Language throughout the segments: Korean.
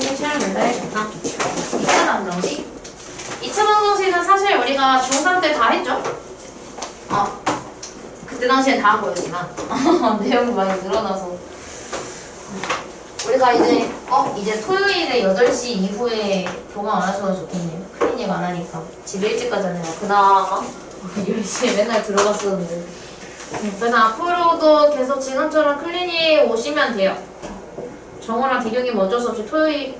선생님 시간을 내야겠다. 2차 방정식. 2차 방정식은 사실 우리가 중3 때 다 했죠? 어. 그때 당시엔 다 한 거였지만 내용이 많이 늘어나서 우리가 이제 어 이제 토요일에 8시 이후에 교감 안 하셔도 좋겠네요. 클리닉 안 하니까 집에 일찍 가잖아요. 그나마 10시에 맨날 들어갔었는데 음, 그래서 앞으로도 계속 지금처럼 클리닉 오시면 돼요. 정호랑 대경이 뭐 어쩔 수 없이 토요일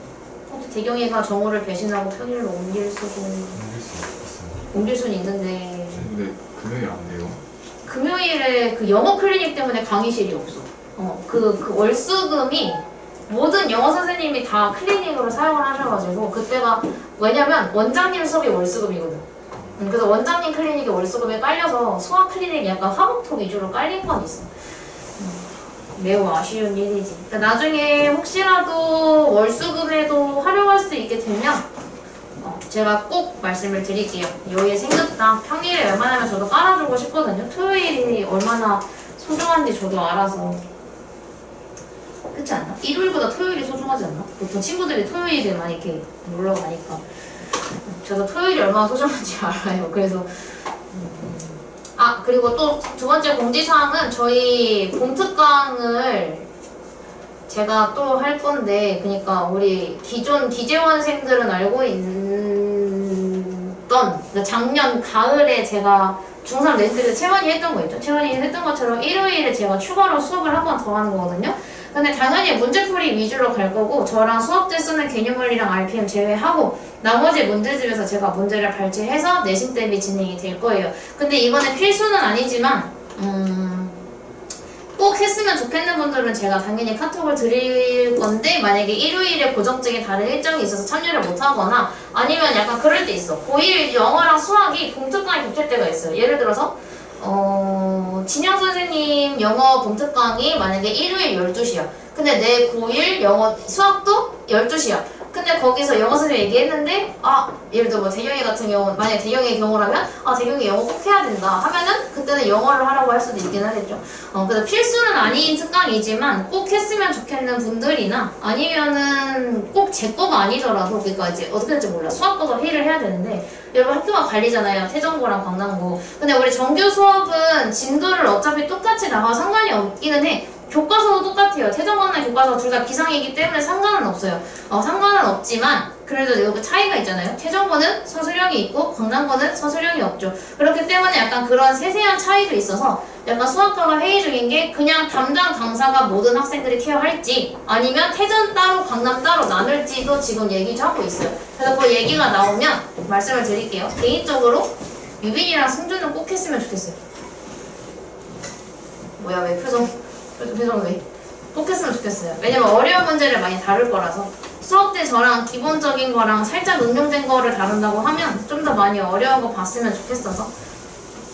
혹시 대경이가 정호를 배신하고 평일로 옮길 수도 옮길 수 있습니다. 옮길 수는 있는데 근데 금요일 안 돼요. 금요일에 그 영어 클리닉 때문에 강의실이 없어. 어, 그, 그 월수금이 모든 영어 선생님이 다 클리닉으로 사용을 하셔가지고 그때가 왜냐면 원장님 수업이 월수금이거든. 음, 그래서 원장님 클리닉이 월수금에 깔려서 수학 클리닉이 약간 화목톡 위주로 깔린 건 있어. 음, 매우 아쉬운 일이지. 그러니까 나중에 혹시라도 월수금에도 활용할 수 있게 되면 어, 제가 꼭 말씀을 드릴게요. 요일 생겼다. 평일에 웬만하면 저도 깔아주고 싶거든요. 토요일이 얼마나 소중한지 저도 알아서. 그렇지 않나? 일요일보다 토요일이 소중하지 않나? 보통 친구들이 토요일에만 이렇게 놀러 가니까. 저도 토요일이 얼마나 소중한지 알아요. 그래서. 음, 아, 그리고 또 두 번째 공지사항은 저희 봉특강을 제가 또 할 건데, 그러니까 우리 기존 기재원생들은 알고 있던, 그러니까 작년 가을에 제가 중3 렌트를 채원이 했던 거 있죠. 채원이 했던 것처럼 일요일에 제가 추가로 수업을 한 번 더 하는 거거든요. 근데 당연히 문제풀이 위주로 갈 거고, 저랑 수업 때 쓰는 개념원리랑 RPM 제외하고, 나머지 문제집에서 제가 문제를 발제해서 내신 대비 진행이 될 거예요. 근데 이거는 필수는 아니지만, 음, 꼭 했으면 좋겠는 분들은 제가 당연히 카톡을 드릴 건데 만약에 일요일에 고정적인 다른 일정이 있어서 참여를 못 하거나 아니면 약간 그럴 때 있어. 고1 영어랑 수학이 봉특강이 겹칠 때가 있어요. 예를 들어서 어, 진영 선생님 영어 봉특강이 만약에 일요일 12시야. 근데 내 고1 영어 수학도 12시야. 근데 거기서 영어 선생님 얘기했는데 아 예를 들어 뭐 대경이 같은 경우 만약에 대경이의 경우라면 아 대경이 영어 꼭 해야 된다 하면은 그때는 영어를 하라고 할 수도 있긴 하겠죠. 어 그래서 필수는 아닌 특강이지만 꼭 했으면 좋겠는 분들이나 아니면은 꼭 제 거가 아니더라도 그러니까 이제 어떻게 될지 몰라 수학과가 회의를 해야 되는데 여러분 학교가 갈리잖아요. 태정고랑 강남고. 근데 우리 정규 수업은 진도를 어차피 똑같이 나가 상관이 없기는 해 교과서도 똑같아요. 태정과나 교과서 둘 다 비상이기 때문에 상관은 없어요. 어, 상관은 없지만 그래도 여기 차이가 있잖아요. 태정과는 서술형이 있고 강남과는 서술형이 없죠. 그렇기 때문에 약간 그런 세세한 차이도 있어서 약간 수학과가 회의 중인 게 그냥 담당 강사가 모든 학생들이 케어할지 아니면 태전 따로 강남 따로 나눌지도 지금 얘기 좀 하고 있어요. 그래서 그 얘기가 나오면 말씀을 드릴게요. 개인적으로 유빈이랑 승준은 꼭 했으면 좋겠어요. 뭐야 왜 표정 표정 왜? 꼭 했으면 좋겠어요. 왜냐면 어려운 문제를 많이 다룰 거라서 수업 때 저랑 기본적인 거랑 살짝 응용된 거를 다룬다고 하면 좀 더 많이 어려운 거 봤으면 좋겠어서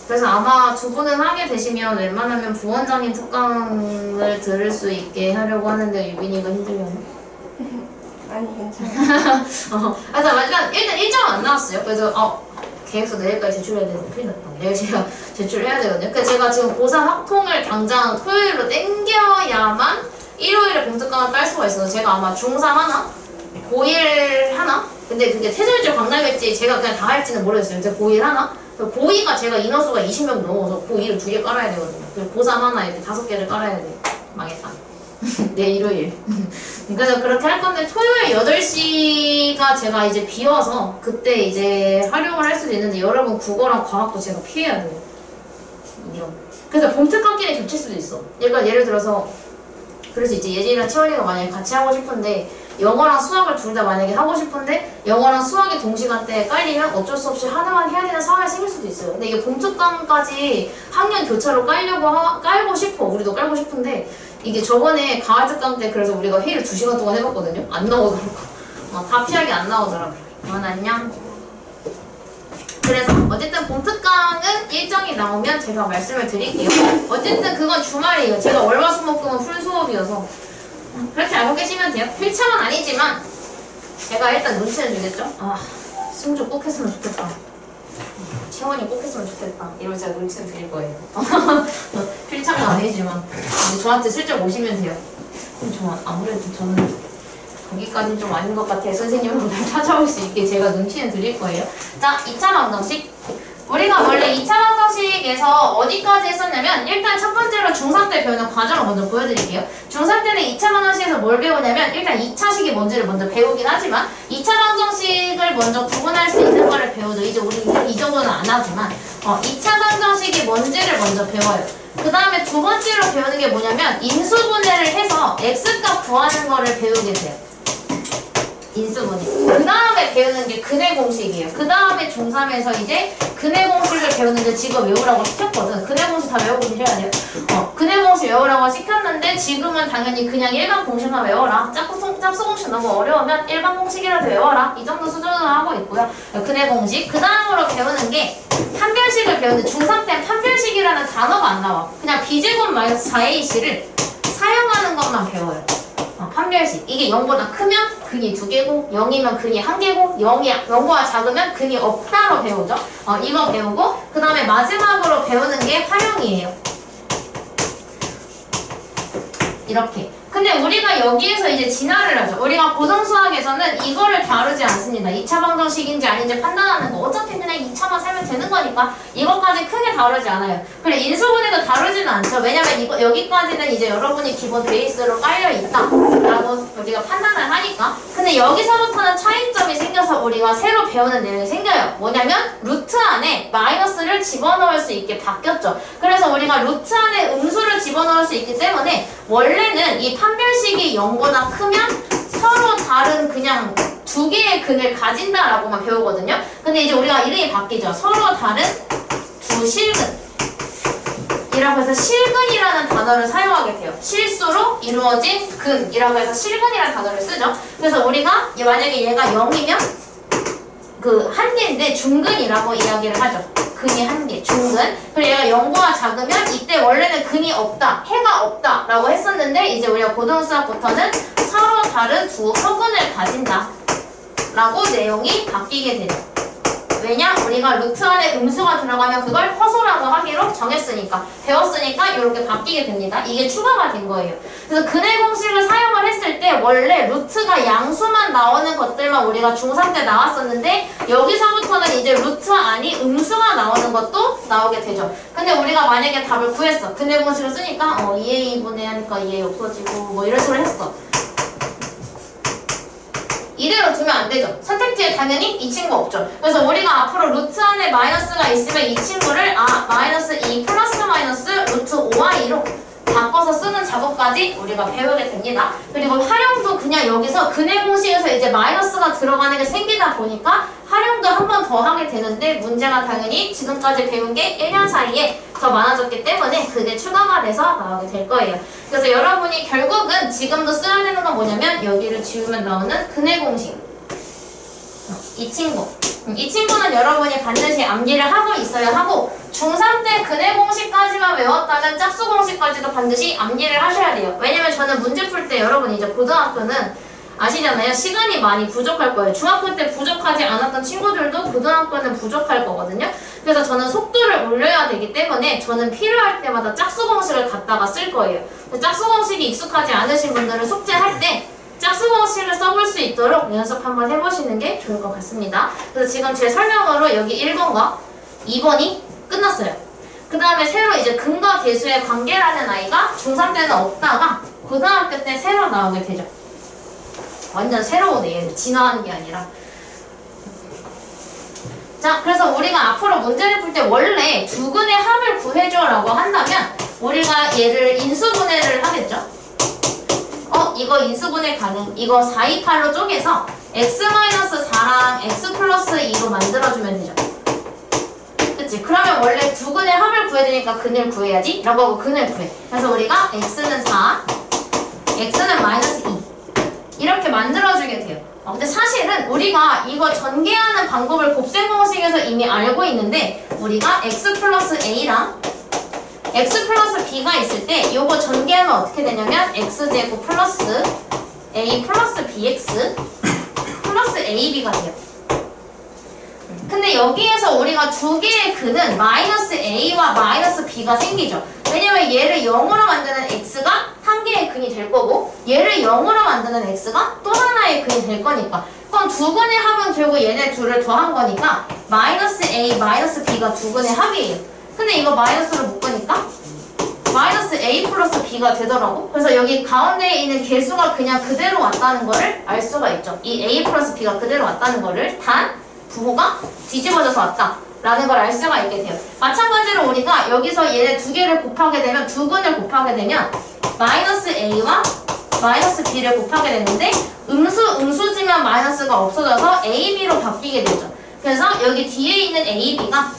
그래서 아마 두 분은 하게 되시면 웬만하면 부원장님 특강을 들을 수 있게 하려고 하는데 유빈이가 힘들면 아니 괜찮아. 어, 그래서 일단 일단 일정은 안 나왔어요. 그래서 어 계획서 내일까지 제출해야 되는데 큰일 났다. 내일 제가 제출해야 되거든요. 그래서 제가 지금 고3 학통을 당장 토요일로 땡겨야만 일요일에 공특강을 깔 수가 있어서 제가 아마 중3 하나, 고1 하나. 근데 그게 태전일주 강남일지 제가 그냥 다 할지는 모르겠어요. 이제 고1 하나. 고2가 제가 인원수가 20명 넘어서 고2를 두 개 깔아야 되거든요. 그리고 고3 하나 이렇게 다섯 개를 깔아야 돼. 망했다. 내 일요일. 그래서 그렇게 할 건데 토요일 8시가 제가 이제 비어서 그때 이제 활용을 할 수도 있는데 여러분 국어랑 과학도 제가 피해야 돼요. 그래서 봉특강끼리 겹칠 수도 있어. 그러니까 예를 들어서 그래서 이제 예진이랑 채원이가 만약에 같이 하고 싶은데 영어랑 수학을 둘 다 만약에 하고 싶은데 영어랑 수학이 동시간대에 깔리면 어쩔 수 없이 하나만 해야 되는 상황이 생길 수도 있어요. 근데 이게 봉특강까지 학년 교차로 깔려고 하- 깔고 싶어. 우리도 깔고 싶은데 이게 저번에 가을 특강 때 그래서 우리가 회의를 2시간 동안 해봤거든요. 안 나오더라고. 어, 다 피하게 안 나오더라고. 어, 안녕. 그래서 어쨌든 봉특강은 일정이 나오면 제가 말씀을 드릴게요. 어쨌든 그건 주말이에요. 제가 월화수목금은 풀 수업이어서 그렇게 알고 계시면 돼요. 필참은 아니지만 제가 일단 눈치는 주겠죠. 아 승주 꼭 했으면 좋겠다. 채원이 꼭 했으면 좋겠다. 이러면 제가 눈치는 드릴 거예요. 필참은 아니지만 근데 저한테 슬쩍 오시면 돼요. 저 아무래도 저는 거기까지는 좀 아닌 것 같아요. 선생님보다 찾아올 수 있게 제가 눈치는 드릴 거예요. 자, 2차 방정식. 우리가 원래 2차 방정식에서 어디까지 했었냐면 일단 첫 번째로 중3 때 배우는 과정을 먼저 보여드릴게요. 중3 때는 2차 방정식에서 뭘 배우냐면 일단 2차식이 뭔지를 먼저 배우긴 하지만 2차 방정식을 먼저 구분할 수 있는 거를 배우죠. 이제 우리 이 정도는 안 하지만 어, 2차 방정식이 뭔지를 먼저 배워요. 그 다음에 두 번째로 배우는 게 뭐냐면 인수분해를 해서 x값 구하는 거를 배우게 돼요. 인수분해. 그 다음에 배우는 게 근해 공식이에요. 그 다음에 중3에서 이제 근해 공식을 배우는데 지금 외우라고 시켰거든. 근해 공식 다 외우고 계셔야 돼요. 어, 근해 공식 외우라고 시켰는데 지금은 당연히 그냥 일반 공식만 외워라. 짝수, 짝수 공식 너무 어려우면 일반 공식이라도 외워라. 이 정도 수준으로 하고 있고요. 근해 공식. 그 다음으로 배우는 게 판별식을 배우는데 중3 때는 판별식이라는 단어가 안 나와. 그냥 b제곱 마이너스 4ac를 사용하는 것만 배워요. 어, 판별식. 이게 0보다 크면 근이 두 개고 0이면 근이 한 개고 0이 0보다 작으면 근이 없다로 배우죠. 어, 이거 배우고 그 다음에 마지막으로 배우는 게 활용이에요. 이렇게. 근데 우리가 여기에서 이제 진화를 하죠. 우리가 고등수학에서는 이거를 다루지 않습니다. 2차 방정식인지 아닌지 판단하는 거. 어차피 그냥 2차만 살면 되는 거니까 이것까지 크게 다루지 않아요. 그래 인수분해도 다루지는 않죠. 왜냐면 이거 여기까지는 이제 여러분이 기본 베이스로 깔려 있다라고 우리가 판단을 하니까. 근데 여기서부터는 차이점이 생겨서 우리가 새로 배우는 내용이 생겨요. 뭐냐면 루트 안에 마이너스를 집어넣을 수 있게 바뀌었죠. 그래서 우리가 루트 안에 음수를 집어넣을 수 있기 때문에 원래는 이 판별식이 0보다 크면 서로 다른 그냥 두 개의 근을 가진다라고만 배우거든요. 근데 이제 우리가 이름이 바뀌죠. 서로 다른 두 실근. 이라고 해서 실근이라는 단어를 사용하게 돼요. 실수로 이루어진 근이라고 해서 실근이라는 단어를 쓰죠. 그래서 우리가 얘- 만약에 얘가 0이면 그한 개인데 중근이라고 이야기를 하죠. 근이 한 개, 중근. 그리고 0보다 작으면 이때 원래는 근이 없다, 해가 없다 라고 했었는데 이제 우리가 고등수학부터는 서로 다른 두 허근을 가진다 라고 내용이 바뀌게 되죠. 왜냐? 우리가 루트 안에 음수가 들어가면 그걸 허소라고 하기로 정했으니까 배웠으니까 이렇게 바뀌게 됩니다. 이게 추가가 된 거예요. 그래서 근해 공식을 사용을 했을 때 원래 루트가 양수만 나오는 것들만 우리가 중3 때 나왔었는데 여기서부터는 이제 루트 안이 음수가 나오는 것도 나오게 되죠. 근데 우리가 만약에 답을 구했어. 근해 공식을 쓰니까 어 2a 분의 하니까 2a 없어지고 뭐 이런 식으로 했어. 이대로 두면 안 되죠. 선택지에 당연히 이 친구 없죠. 그래서 우리가 앞으로 루트 안에 마이너스가 있으면 이 친구를 아 마이너스 2 플러스 마이너스 루트 5y로 바꿔서 쓰는 작업까지 우리가 배우게 됩니다. 그리고 활용도 그냥 여기서 근해 공식에서 이제 마이너스가 들어가는 게 생기다 보니까 활용도 한 번 더 하게 되는데 문제가 당연히 지금까지 배운 게 1년 사이에 더 많아졌기 때문에 그게 추가가 돼서 나오게 될 거예요. 그래서 여러분이 결국은 지금도 써야 되는 건 뭐냐면 여기를 지우면 나오는 근해 공식. 어, 이 친구. 음, 이 친구는 여러분이 반드시 암기를 하고 있어야 하고 중3 때 근해 공식까지만 외웠다면 짝수 공식까지도 반드시 암기를 하셔야 돼요. 왜냐면 저는 문제 풀 때 여러분 이제 고등학교는 아시잖아요. 시간이 많이 부족할 거예요. 중학교 때 부족하지 않았던 친구들도 고등학교는 부족할 거거든요. 그래서 저는 속도를 올려야 되기 때문에 저는 필요할 때마다 짝수 공식을 갖다가 쓸 거예요. 짝수 공식이 익숙하지 않으신 분들은 숙제할 때 짝수 공식을 써볼 수 있도록 연습 한번 해보시는 게 좋을 것 같습니다. 그래서 지금 제 설명으로 여기 1번과 2번이 끝났어요. 그 다음에 새로 이제 근과 계수의 관계라는 아이가 중3 때는 없다가 고등학교 때 새로 나오게 되죠. 완전 새로운 얘는 진화하는 게 아니라. 자, 그래서 우리가 앞으로 문제를 풀 때 원래 두 근의 합을 구해줘 라고 한다면 우리가 얘를 인수분해를 하겠죠? 어, 이거 인수분해 가능. 이거 4, 2, 8로 쪼개서 x-4랑 x 플러스 2로 만들어주면 되죠. 그치? 그러면 원래 두 근의 합을 구해야 되니까 근을 구해야지. 라고 하고 근을 구해. 그래서 우리가 x는 4, x는 마이너스 2. 이렇게 만들어주게 돼요. 어, 근데 사실은 우리가 이거 전개하는 방법을 곱셈 공식에서 이미 알고 있는데 우리가 x 플러스 a랑 x 플러스 b가 있을 때 이거 전개하면 어떻게 되냐면 x제곱 플러스 a 플러스 bx 플러스 ab가 돼요. 근데 여기에서 우리가 두 개의 근은 마이너스 a와 마이너스 b가 생기죠. 왜냐면 얘를 0으로 만드는 x가 한 개의 근이 될 거고 얘를 0으로 만드는 x가 또 하나의 근이 될 거니까. 그럼 두 근의 합은 결국 얘네 둘을 더한 거니까 마이너스 A 마이너스 B가 두 근의 합이에요. 근데 이거 마이너스로 묶으니까 마이너스 A 플러스 B가 되더라고. 그래서 여기 가운데에 있는 개수가 그냥 그대로 왔다는 거를 알 수가 있죠. 이 A 플러스 B가 그대로 왔다는 거를 단 부호가 뒤집어져서 왔다. 라는 걸 알 수가 있게 돼요. 마찬가지로 우리가 여기서 얘네 두 개를 곱하게 되면 두 근을 곱하게 되면 마이너스 A와 마이너스 B를 곱하게 되는데 음수 음수지만 마이너스가 없어져서 A, B로 바뀌게 되죠. 그래서 여기 뒤에 있는 A, B가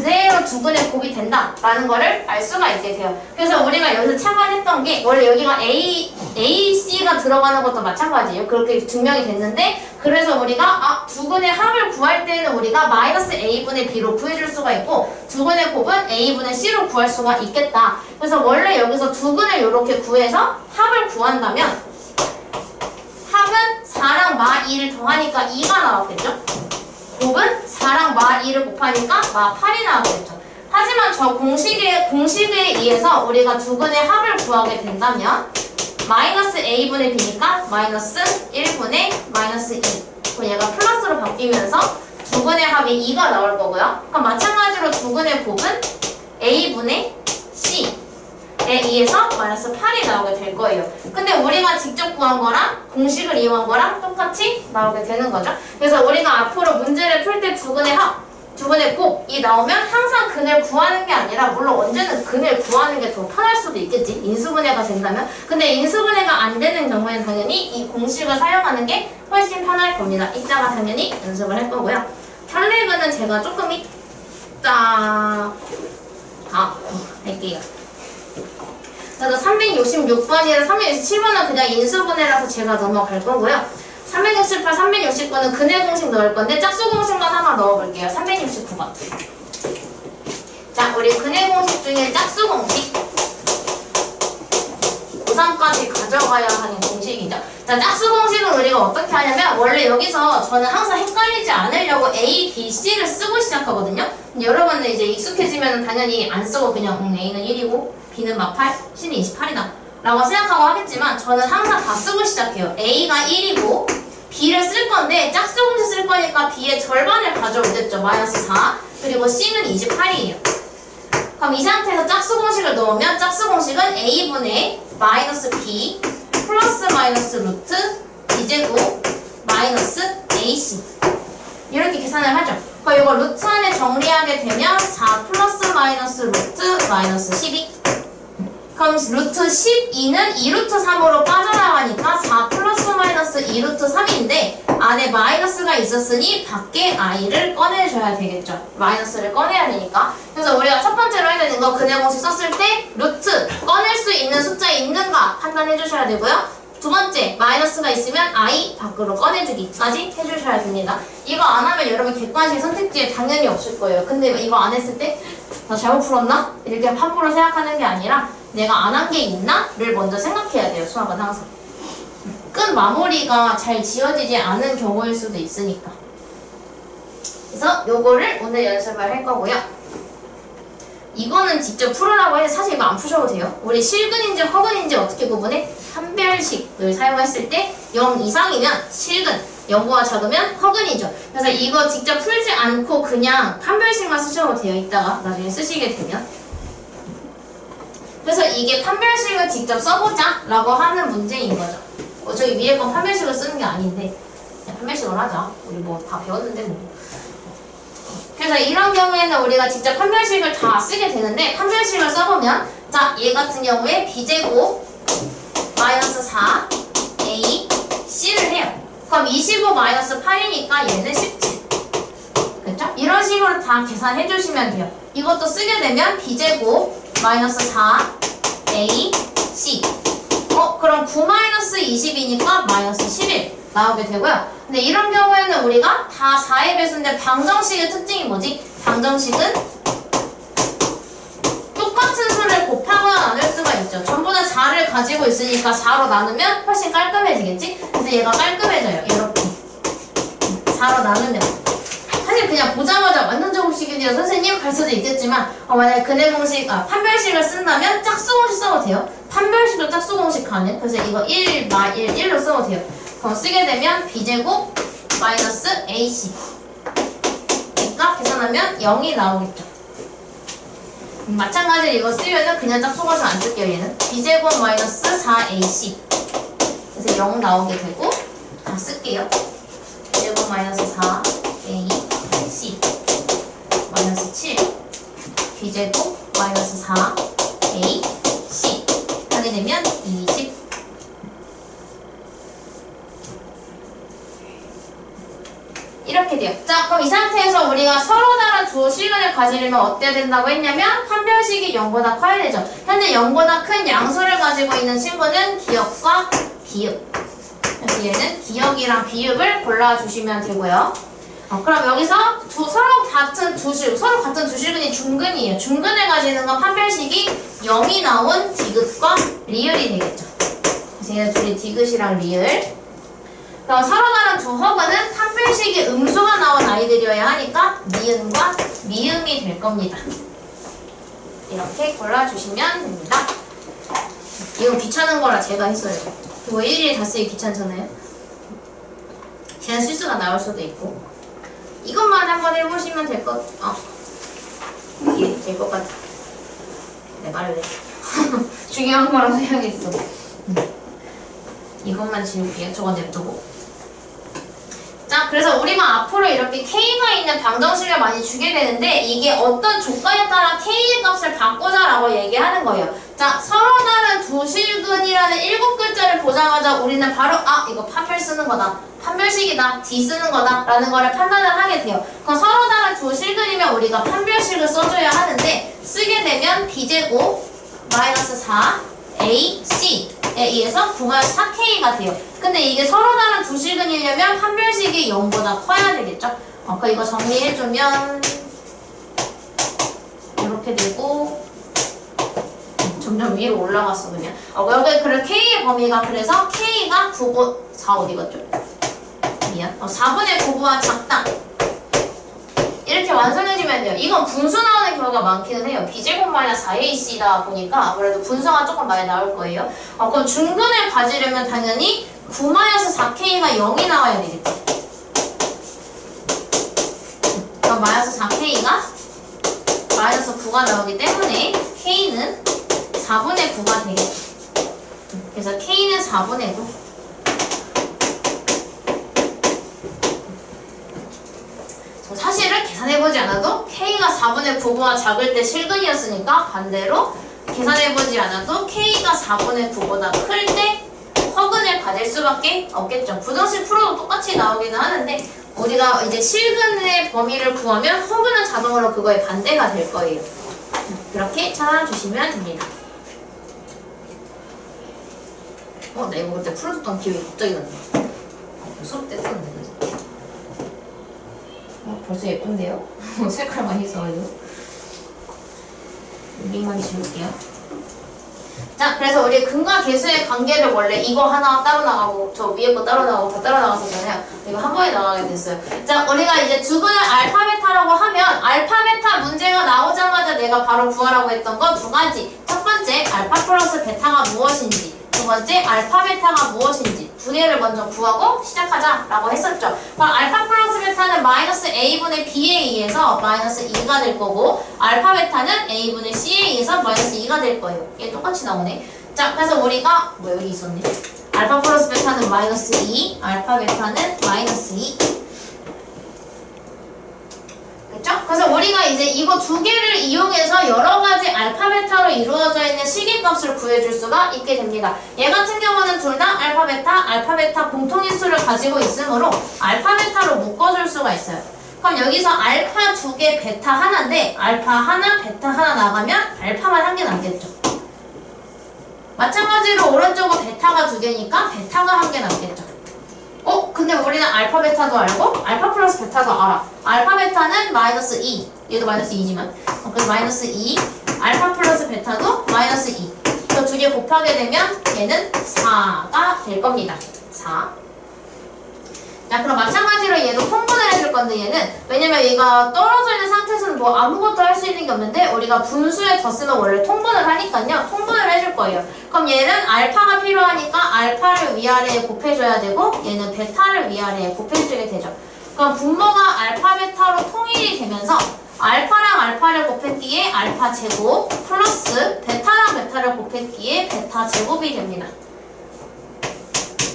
그대로 두 근의 곱이 된다라는 거를 알 수가 있게 돼요. 그래서 우리가 여기서 참관했던 게 원래 여기가 A, A, C가 들어가는 것도 마찬가지예요. 그렇게 증명이 됐는데 그래서 우리가 아, 두 근의 합을 구할 때는 우리가 마이너스 A분의 B로 구해줄 수가 있고 두 근의 곱은 A분의 C로 구할 수가 있겠다. 그래서 원래 여기서 두 근을 이렇게 구해서 합을 구한다면 합은 4랑 마 2를 더하니까 2가 나왔겠죠? 곱은 4랑 마 2를 곱하니까 마 8이 나오겠죠. 하지만 저 공식에, 공식에 의해서 우리가 두 근의 합을 구하게 된다면 마이너스 a분의 b니까 마이너스 1분의 마이너스 2 그럼 얘가 플러스로 바뀌면서 두 근의 합이 2가 나올 거고요. 그럼 마찬가지로 두 근의 곱은 a분의 c 에 의해서 마이너스 8이 나오게 될 거예요. 근데 우리가 직접 구한 거랑 공식을 이용한 거랑 똑같이 나오게 되는 거죠. 그래서 우리가 앞으로 문제를 풀 때 두 근의 합, 두 근의 곱이 나오면 항상 근을 구하는 게 아니라 물론 언제는 근을 구하는 게 더 편할 수도 있겠지. 인수분해가 된다면. 근데 인수분해가 안 되는 경우에는 당연히 이 공식을 사용하는 게 훨씬 편할 겁니다. 이따가 당연히 연습을 할 거고요. 혈렉은 제가 조금 이따 아, 할게요. 그래서 366번이랑 367번은 그냥 인수분해라서 제가 넘어갈 거고요. 368, 369는 근해 공식 넣을 건데 짝수 공식만 하나 넣어볼게요. 369번. 자, 우리 근해 공식 중에 짝수 공식. 고3까지 가져가야 하는 공식이죠. 자, 짝수 공식은 우리가 어떻게 하냐면 원래 여기서 저는 항상 헷갈리지 않으려고 A, B, C를 쓰고 시작하거든요. 여러분은 이제 익숙해지면 당연히 안 쓰고 그냥 음, A는 1이고 B는 막 8, C는 28이다. 라고 생각하고 하겠지만 저는 항상 다 쓰고 시작해요. A가 1이고 B를 쓸 건데 짝수 공식 쓸 거니까 B의 절반을 가져오겠죠. 마이너스 4. 그리고 C는 28이에요. 그럼 이 상태에서 짝수 공식을 넣으면 짝수 공식은 A분의 마이너스 B 플러스 마이너스 루트 B제곱 마이너스 AC 이렇게 계산을 하죠. 그럼 이거 루트 안에 정리하게 되면 4 플러스 마이너스 루트 마이너스 12 그럼 루트 12는 2루트 3으로 빠져나가니까 4 플러스 마이너스 2루트 3인데 안에 마이너스가 있었으니 밖에 i를 꺼내줘야 되겠죠. 마이너스를 꺼내야 되니까. 그래서 우리가 첫 번째로 해야 되는 거 근해 공식 썼을 때 루트 꺼낼 수 있는 숫자 있는가 판단해 주셔야 되고요. 두 번째 마이너스가 있으면 i 밖으로 꺼내주기까지 해주셔야 됩니다. 이거 안 하면 여러분 객관식 선택지에 당연히 없을 거예요. 근데 이거 안 했을 때 나 잘못 풀었나? 이렇게 함부로 생각하는 게 아니라 내가 안 한 게 있나?를 먼저 생각해야 돼요. 수학은 항상. 끝 마무리가 잘 지어지지 않은 경우일 수도 있으니까. 그래서 요거를 오늘 연습을 할 거고요. 이거는 직접 풀으라고 해서 사실 이거 안 푸셔도 돼요. 우리 실근인지 허근인지 어떻게 구분해? 판별식을 사용했을 때 0 이상이면 실근, 0보다 작으면 허근이죠. 그래서 이거 직접 풀지 않고 그냥 판별식만 쓰셔도 돼요. 이따가 나중에 쓰시게 되면. 그래서 이게 판별식을 직접 써보자 라고 하는 문제인 거죠. 어, 저기 위에 건 판별식을 쓰는 게 아닌데 그냥 판별식을 하자. 우리 뭐 다 배웠는데 뭐. 그래서 이런 경우에는 우리가 직접 판별식을 다 쓰게 되는데 판별식을 써보면 자, 얘 같은 경우에 b제곱 마이너스 4 a c를 해요. 그럼 25 마이너스 8이니까 얘는 17. 그렇죠? 이런 식으로 다 계산해 주시면 돼요. 이것도 쓰게 되면 b제곱 마이너스 4 a c 어, 그럼 9 마이너스 20이니까 마이너스 11 나오게 되고요. 근데 이런 경우에는 우리가 다 4의 배수인데 방정식의 특징이 뭐지? 방정식은 똑같은 수를 곱하거나 나눌 수가 있죠. 전부 다 4를 가지고 있으니까 4로 나누면 훨씬 깔끔해지겠지? 그래서 얘가 깔끔해져요. 이렇게. 4로 나누면. 사실 그냥 보자마자 완전 정식이네요. 선생님 갈 수도 있겠지만 어, 만약에 근해 공식, 아, 판별식을 쓴다면 짝수 공식 써도 돼요. 판별식도 짝수 공식 가능. 그래서 이거 1, 마 1, 1로 써도 돼요. 그럼 쓰게 되면 b제곱 마이너스 ac 그러니까 계산하면 0이 나오겠죠. 음, 마찬가지로 이거 쓰면은 그냥 딱 속아서 안 쓸게요 얘는 b제곱 마이너스 4ac 그래서 0 나오게 되고 다 쓸게요 b제곱 마이너스 4ac 마이너스 7 b제곱 마이너스 4ac 하게 되면 20 이렇게 돼요. 자, 그럼 이 상태에서 우리가 서로 다른 두 실근을 가지려면 어때야 된다고 했냐면 판별식이 0보다 커야 되죠. 현재 0보다 큰 양수를 가지고 있는 친구는 기억과 비읍. 얘는 기억이랑 비읍을 골라주시면 되고요. 어, 그럼 여기서 두, 서로 같은 두 실, 서로 같은 두 실근이 중근이에요. 중근을 가지는 건 판별식이 0이 나온 디귿과 리을이 되겠죠. 그래서 얘는 둘이 디귿이랑 리을. 그럼 서로 다른 두 허그는 판별식이 음수가 나온 아이들이어야 하니까 미음과 미음이 될 겁니다. 이렇게 골라주시면 됩니다. 이건 귀찮은 거라 제가 했어요. 그거 일일이 다 쓰기 귀찮잖아요. 그냥 실수가 나올 수도 있고. 이것만 한번 해보시면 될 것, 어. 이게 될 것 같아. 내 말을 중요한 거라고 해야겠어. 음. 이것만 지울게요. 저거 냅두고. 자, 그래서 우리가 앞으로 이렇게 K가 있는 방정식을 많이 주게 되는데 이게 어떤 조건에 따라 K의 값을 바꾸자 라고 얘기하는 거예요. 자, 서로 다른 두 실근이라는 일곱 글자를 보자마자 우리는 바로 아, 이거 판별 쓰는 거다. 판별식이다. D 쓰는 거다. 라는 거를 판단을 하게 돼요. 그럼 서로 다른 두 실근이면 우리가 판별식을 써줘야 하는데 쓰게 되면 B제곱 마이너스 4 A, C에 의해서 9만 4K가 돼요. 근데 이게 서로 다른 두 실근이려면 판별식이 0보다 커야 되겠죠? 어, 그 이거 정리해주면 이렇게 되고 음, 점점 위로 올라갔어 그냥. 어, 여기 그래 K의 범위가 그래서 K가 9보 4 어디 갔죠? 미안. 어, 4분의 9보다 작다. 이렇게 완성해주면 돼요. 이건 분수 나오는 경우가 많기는 해요. b제곱 마이너스 4ac다 보니까 아무래도 분수가 조금 많이 나올 거예요. 어, 그럼 중근을 가지려면 당연히 9 마이너스 4k가 0이 나와야 되겠지. 그럼 마이너스 4k가 마이너스 9가 나오기 때문에 k는 4분의 9가 되겠죠. 그래서 k는 4분의 9. 저 사실은 계산해보지 않아도 K가 4분의 9보다 작을 때 실근이었으니까 반대로 계산해보지 않아도 K가 4분의 9보다 클 때 허근을 가질 수밖에 없겠죠. 부등식 풀어도 똑같이 나오기는 하는데 우리가 이제 실근의 범위를 구하면 허근은 자동으로 그거의 반대가 될 거예요. 이렇게 찾아주시면 됩니다. 어, 나 이거 그때 풀어줬던 기억이 갑자기 났네. 어, 수업 때 썼는데? 어, 벌써 예쁜데요? 색깔 많이 써가지고. 여기만 지울게요. 자, 그래서 우리 근과 계수의 관계를 원래 이거 하나 따로 나가고 저 위에 거 따로 나가고 다 따로 나갔었잖아요. 이거 한 번에 나가게 됐어요. 자, 우리가 이제 두 근을 알파 베타라고 하면 알파 베타 문제가 나오자마자 내가 바로 구하라고 했던 거 두 가지. 첫 번째, 알파 플러스 베타가 무엇인지. 두 번째, 알파 베타가 무엇인지. 두 개를 먼저 구하고 시작하자라고 했었죠. 그럼 알파 플러스 베타는 마이너스 a분의 b에 의해서 마이너스 2가 될 거고 알파 베타는 a분의 c에 의해서 마이너스 2가 될 거예요. 이게 똑같이 나오네. 자, 그래서 우리가 뭐 여기 있었네. 알파 플러스 베타는 마이너스 2, 알파 베타는 마이너스 2. 그쵸? 그래서 우리가 이제 이거 두 개를 이용해서 여러 가지 알파 베타로 이루어져 있는 식의 값을 구해줄 수가 있게 됩니다. 얘 같은 경우는 둘 다 알파 베타, 알파 베타 공통인수를 가지고 있으므로 알파 베타로 묶어줄 수가 있어요. 그럼 여기서 알파 두 개, 베타 하나인데 알파 하나, 베타 하나 나가면 알파만 한 개 남겠죠. 마찬가지로 오른쪽은 베타가 두 개니까 베타가 한 개 남겠죠. 어? 근데 우리는 알파 베타도 알고 알파 플러스 베타도 알아. 알파 베타는 마이너스 2. 얘도 마이너스 2지만. 어, 그래서 마이너스 2. 알파 플러스 베타도 마이너스 2. 저 두 개 곱하게 되면 얘는 4가 될 겁니다. 4. 자 그럼 마찬가지로 얘도 통분을 해줄 건데 얘는 왜냐면 얘가 떨어져 있는 상태에서는 뭐 아무것도 할 수 있는 게 없는데 우리가 분수의 덧셈은 원래 통분을 하니까요. 통분을 해줄 거예요. 그럼 얘는 알파가 필요하니까 알파를 위아래에 곱해줘야 되고 얘는 베타를 위아래에 곱해주게 되죠. 그럼 분모가 알파 베타로 통일이 되면서 알파랑 알파를 곱했기에 알파 제곱 플러스 베타랑 베타를 곱했기에 베타 제곱이 됩니다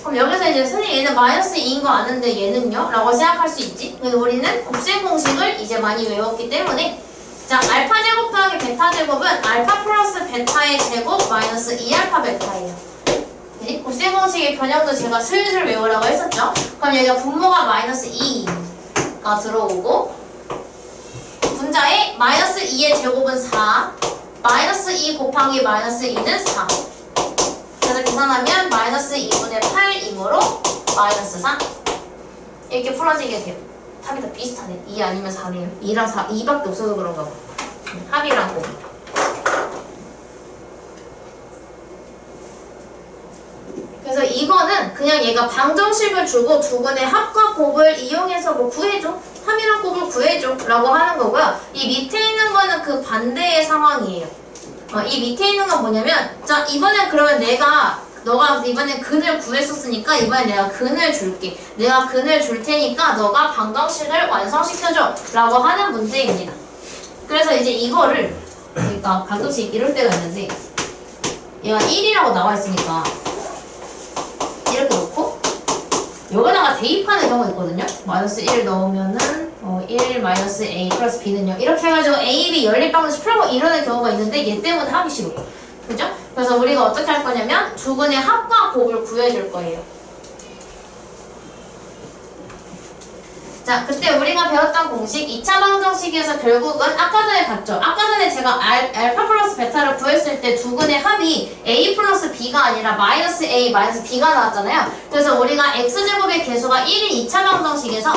그럼 여기서 이제 선생님 얘는 마이너스 2인 거 아는데 얘는요? 라고 생각할 수 있지. 근데 우리는 곱셈 공식을 이제 많이 외웠기 때문에 자 알파 제곱 더하기 베타 제곱은 알파 플러스 베타의 제곱 마이너스 2알파 베타예요. 그지? 곱셈 공식의 변형도 제가 슬슬 외우라고 했었죠. 그럼 여기가 분모가 마이너스 2가 들어오고 분자에 마이너스 2의 제곱은 4 마이너스 2 곱하기 마이너스 2는 4 그래서 계산하면 마이너스 2분의 8이므로 마이너스 4 이렇게 풀어지게 돼요. 합이 다 비슷하네. 2 아니면 4네요. 2랑 4, 2밖에 없어서 그런가 봐. 음, 합이랑 곱. 그래서 이거는 그냥 얘가 방정식을 주고 두근의 합과 곱을 이용해서 뭐 구해줘. 합이랑 곱을 구해줘. 라고 하는 거고요. 이 밑에 있는 거는 그 반대의 상황이에요. 어, 이 밑에 있는 건 뭐냐면 자 이번엔 그러면 내가 너가 이번엔 근을 구했었으니까 이번엔 내가 근을 줄게. 내가 근을 줄 테니까 너가 방정식을 완성시켜줘. 라고 하는 문제입니다. 그래서 이제 이거를 그러니까 방정식 이럴 때가 있는데 얘가 1이라고 나와 있으니까 이렇게 놓고 여기다가 대입하는 경우가 있거든요. 마이너스 1 넣으면은 어, 1 마이너스 a 플러스 b는 0 이렇게 해가지고 a, b 연립 방정식 풀고 이러는 경우가 있는데 얘 때문에 하기 싫어 그죠? 그래서 우리가 어떻게 할 거냐면 두 근의 합과 곱을 구해줄 거예요 자, 그때 우리가 배웠던 공식 2차 방정식에서 결국은 아까 전에 봤죠? 아까 전에 제가 알, 알파 플러스 베타를 구했을 때 두 근의 합이 a 플러스 b가 아니라 마이너스 a 마이너스 b가 나왔잖아요. 그래서 우리가 x제곱의 계수가 1인 2차 방정식에서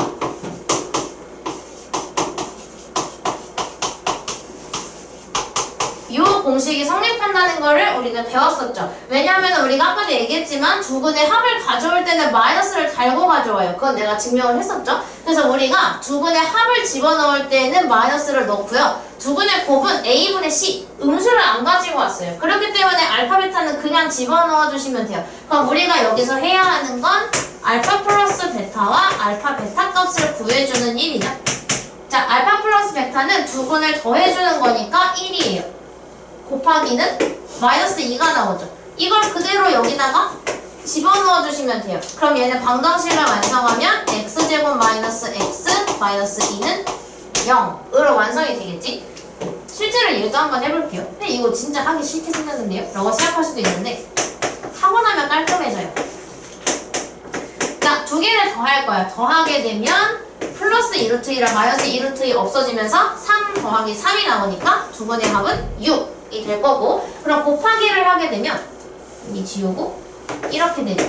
이 공식이 성립한다는 거를 우리가 배웠었죠. 왜냐하면 우리가 아까도 얘기했지만 두근의 합을 가져올 때는 마이너스를 달고 가져와요. 그건 내가 증명을 했었죠. 그래서 우리가 두근의 합을 집어넣을 때는 마이너스를 넣고요. 두근의 곱은 a분의 c 음수를 안 가지고 왔어요. 그렇기 때문에 알파 베타는 그냥 집어넣어 주시면 돼요. 그럼 우리가 여기서 해야 하는 건 알파 플러스 베타와 알파 베타 값을 구해주는 일이죠. 자, 알파 플러스 베타는 두근을 더해주는 거니까 1이에요. 곱하기는 마이너스 2가 나오죠. 이걸 그대로 여기다가 집어넣어 주시면 돼요. 그럼 얘는 방정식을 완성하면 x제곱 마이너스 x 마이너스 2는 0으로 완성이 되겠지? 실제로 얘도 한번 해볼게요. 근데 이거 진짜 하기 싫게 생겼는데요? 라고 생각할 수도 있는데 하고 나면 깔끔해져요. 자, 두 개를 더 할 거야. 더하게 되면 플러스 2루트 1이랑 마이너스 2루트 2 없어지면서 3 더하기 3이 나오니까 두 번의 합은 6 이 될 거고 그럼 곱하기를 하게 되면 이 지우고 이렇게 되죠.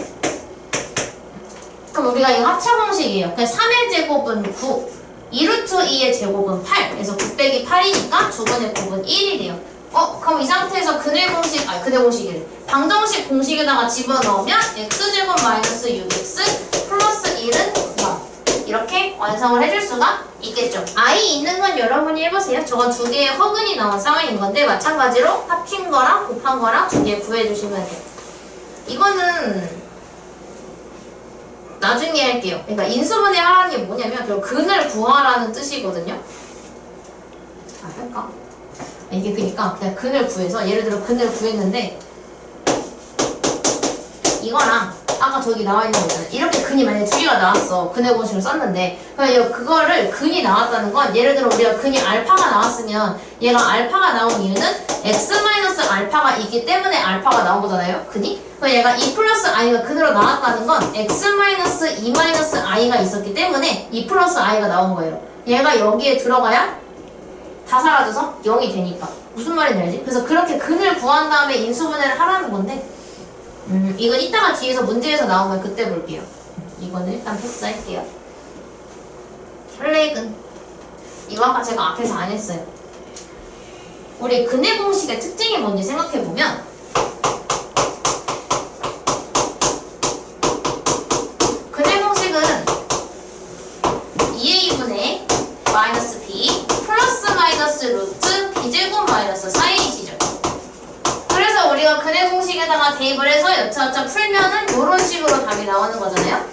그럼 우리가 이거 합차 공식이에요. 그냥 3의 제곱은 9 2루트 2의 제곱은 8 그래서 9 빼기 8이니까 두 번의 곱은 1이 돼요. 어? 그럼 이 상태에서 근의 공식, 아니 근의 공식이래. 방정식 공식에다가 집어넣으면 x제곱 마이너스 6x 플러스 1은 0 이렇게 완성을 해줄 수가 있겠죠. i 있는 건 여러분이 해보세요. 저건 두 개의 허근이 나온 상황인 건데 마찬가지로 합친 거랑 곱한 거랑 두 개 구해주시면 돼요. 이거는 나중에 할게요. 그러니까 인수분해 하라는 게 뭐냐면 결국 근을 구하라는 뜻이거든요. 아, 할까? 이게 그니까 그냥 근을 구해서 예를 들어 근을 구했는데 이거랑 아까 저기 나와 있는 거 있잖아요. 이렇게 근이 만약에 두 개가 나왔어. 근의 공식을 썼는데 이 그거를 근이 나왔다는 건 예를 들어 우리가 근이 알파가 나왔으면 얘가 알파가 나온 이유는 x 마이너스 알파가 있기 때문에 알파가 나온 거잖아요. 근이? 그럼 얘가 2 플러스 i가 근으로 나왔다는 건 x 마이너스 2 마이너스 i가 있었기 때문에 2 플러스 i가 나온 거예요. 얘가 여기에 들어가야 다 사라져서 0이 되니까 무슨 말인지 알지? 그래서 그렇게 근을 구한 다음에 인수분해를 하라는 건데 음, 이건 이따가 뒤에서 문제에서 나오면 그때 볼게요. 이거는 일단 패스할게요. 플레이근. 이거 아까 제가 앞에서 안 했어요. 우리 근의 공식의 특징이 뭔지 생각해보면 근의 공식은 맞춰 풀면은 이런 식으로 답이 나오는 거잖아요.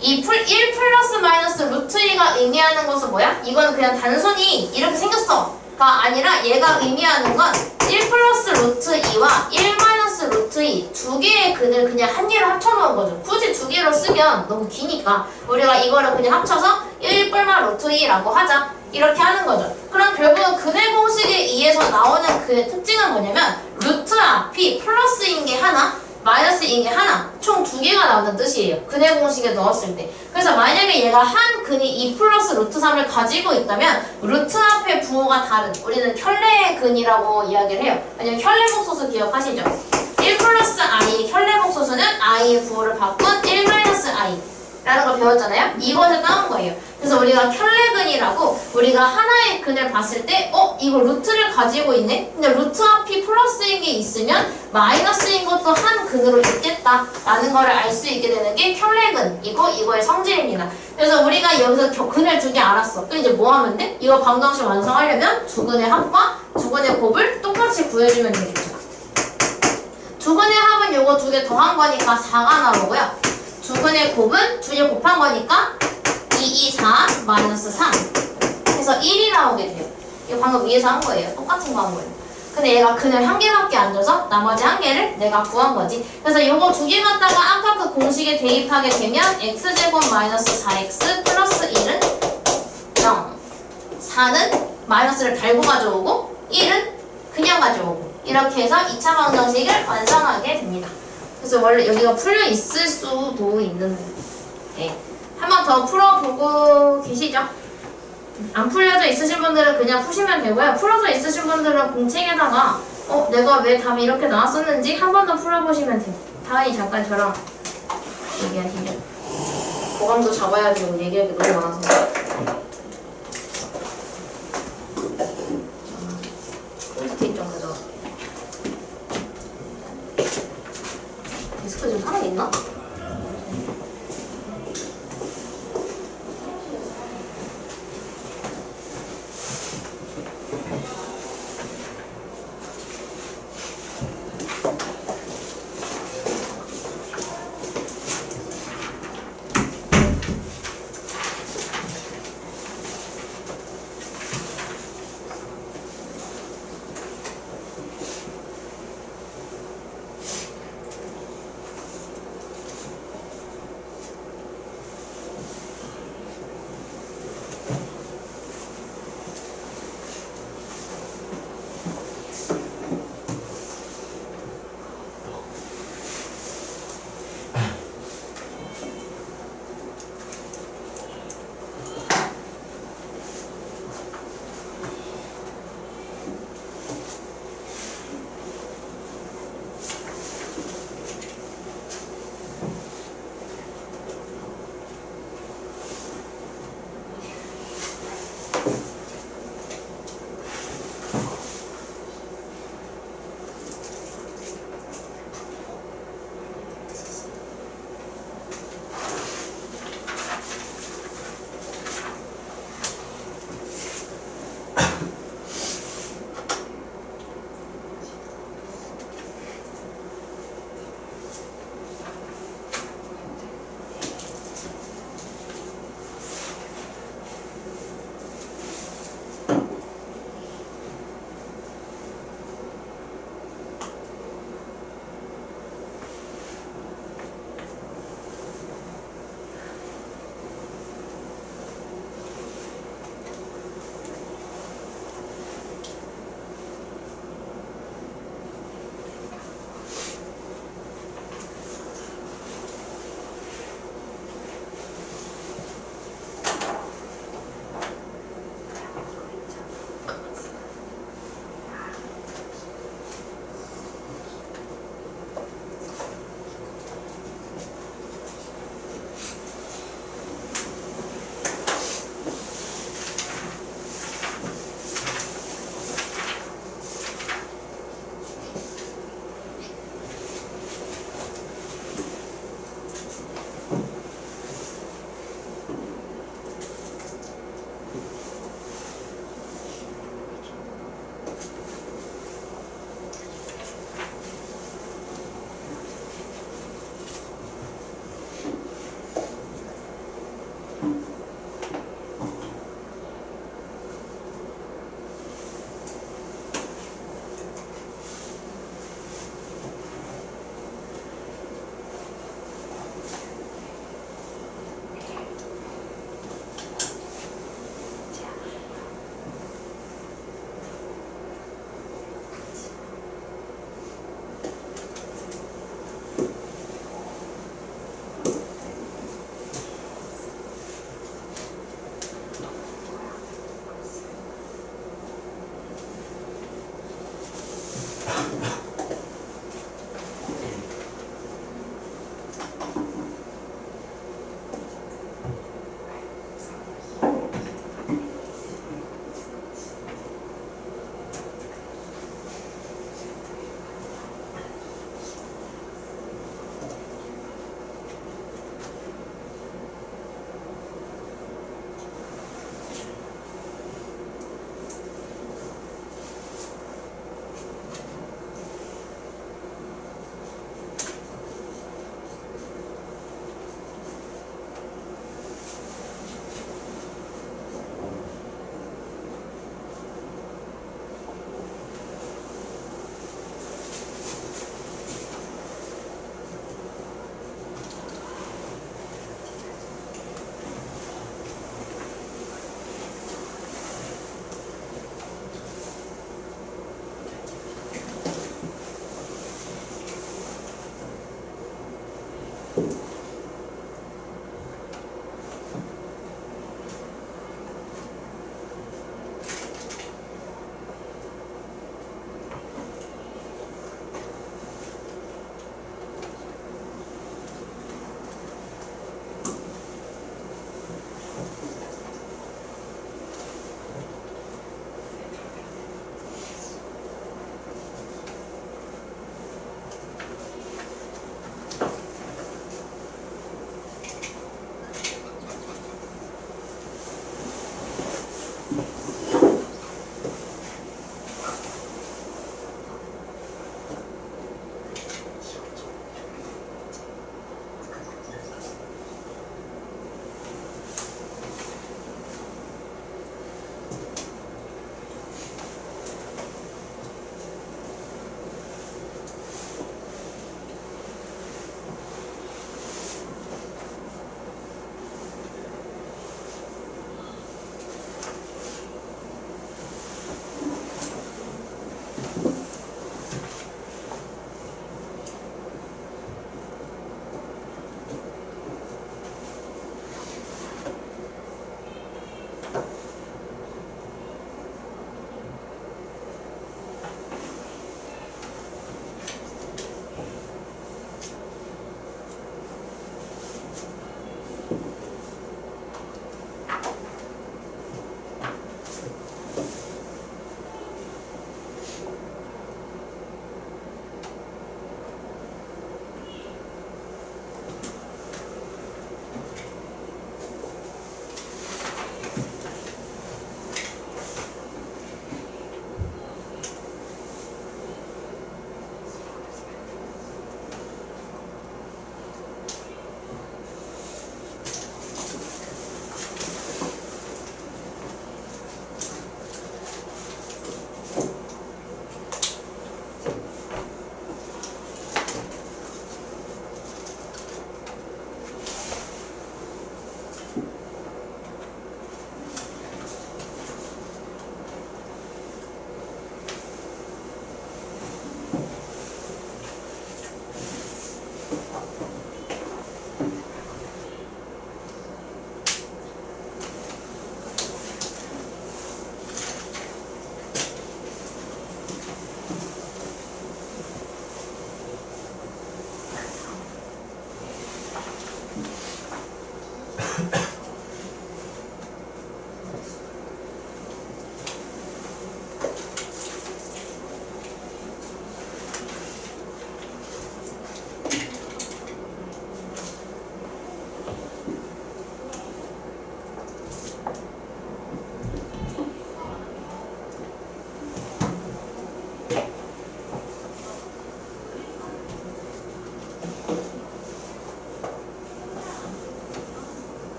이 풀, 1 플러스 마이너스 루트 2가 의미하는 것은 뭐야? 이건 그냥 단순히 이렇게 생겼어. 가 아니라 얘가 의미하는 건 1 플러스 루트 2와 1 마이너스 루트 2 두 개의 근을 그냥 한 개로 합쳐놓은 거죠. 굳이 두 개로 쓰면 너무 기니까 우리가 이거를 그냥 합쳐서 1 뿔마 루트 2라고 하자. 이렇게 하는 거죠. 그럼 결국은 근의 공식에 의해서 나오는 근의 특징은 뭐냐면 루트 앞이 플러스인 게 하나, 마이너스인 게 하나, 총 두 개가 나오는 뜻이에요. 근의 공식에 넣었을 때. 그래서 만약에 얘가 한 근이 2 플러스 루트 3을 가지고 있다면 루트 앞의 부호가 다른 우리는 켤레의 근이라고 이야기를 해요. 왜냐면 켤레 복소수 기억하시죠? 1 플러스 i 켤레 복소수는 i의 부호를 바꾼 1 마이너스 i 라는 걸 배웠잖아요? 이것을 따온 거예요. 그래서 우리가 켤레근이라고 우리가 하나의 근을 봤을 때 어? 이거 루트를 가지고 있네? 근데 루트 앞이 플러스인 게 있으면 마이너스인 것도 한 근으로 있겠다 라는 거를 알 수 있게 되는 게 켤레근이고 이거의 성질입니다. 그래서 우리가 여기서 겨- 근을 두 개 알았어. 또 이제 뭐 하면 돼? 이거 방정식 완성하려면 두 근의 합과 두 근의 곱을 똑같이 구해주면 되겠죠. 두 근의 합은 요거 두 개 더한 거니까 4가 나오고요. 두 근의 곱은 두 개 곱한 거니까 2, 2, 4, 마이너스 3 해서 1이 나오게 돼요. 이거 방금 위에서 한 거예요. 똑같은 거 한 거예요. 근데 얘가 근을 한 개밖에 안 줘서 나머지 한 개를 내가 구한 거지. 그래서 요거 두 개 갖다가 아까 그 공식에 대입하게 되면 x제곱 마이너스 4x 플러스 1은 0 4는 마이너스를 달고 가져오고 1은 그냥 가져오고 이렇게 해서 2차 방정식을 완성하게 됩니다. 그래서 원래 여기가 풀려 있을 수도 있는데 네. 한번 더 풀어보고 계시죠? 안 풀려져 있으신 분들은 그냥 푸시면 되고요. 풀어져 있으신 분들은 공책에다가 어 내가 왜 답이 이렇게 나왔었는지 한 번 더 풀어보시면 돼요. 다은이 잠깐 저랑 얘기하시죠. 보감도 잡아야 되고 얘기할 게 너무 많아서. 포스트잇 좀 가져와. 데스크 좀 살아 있나?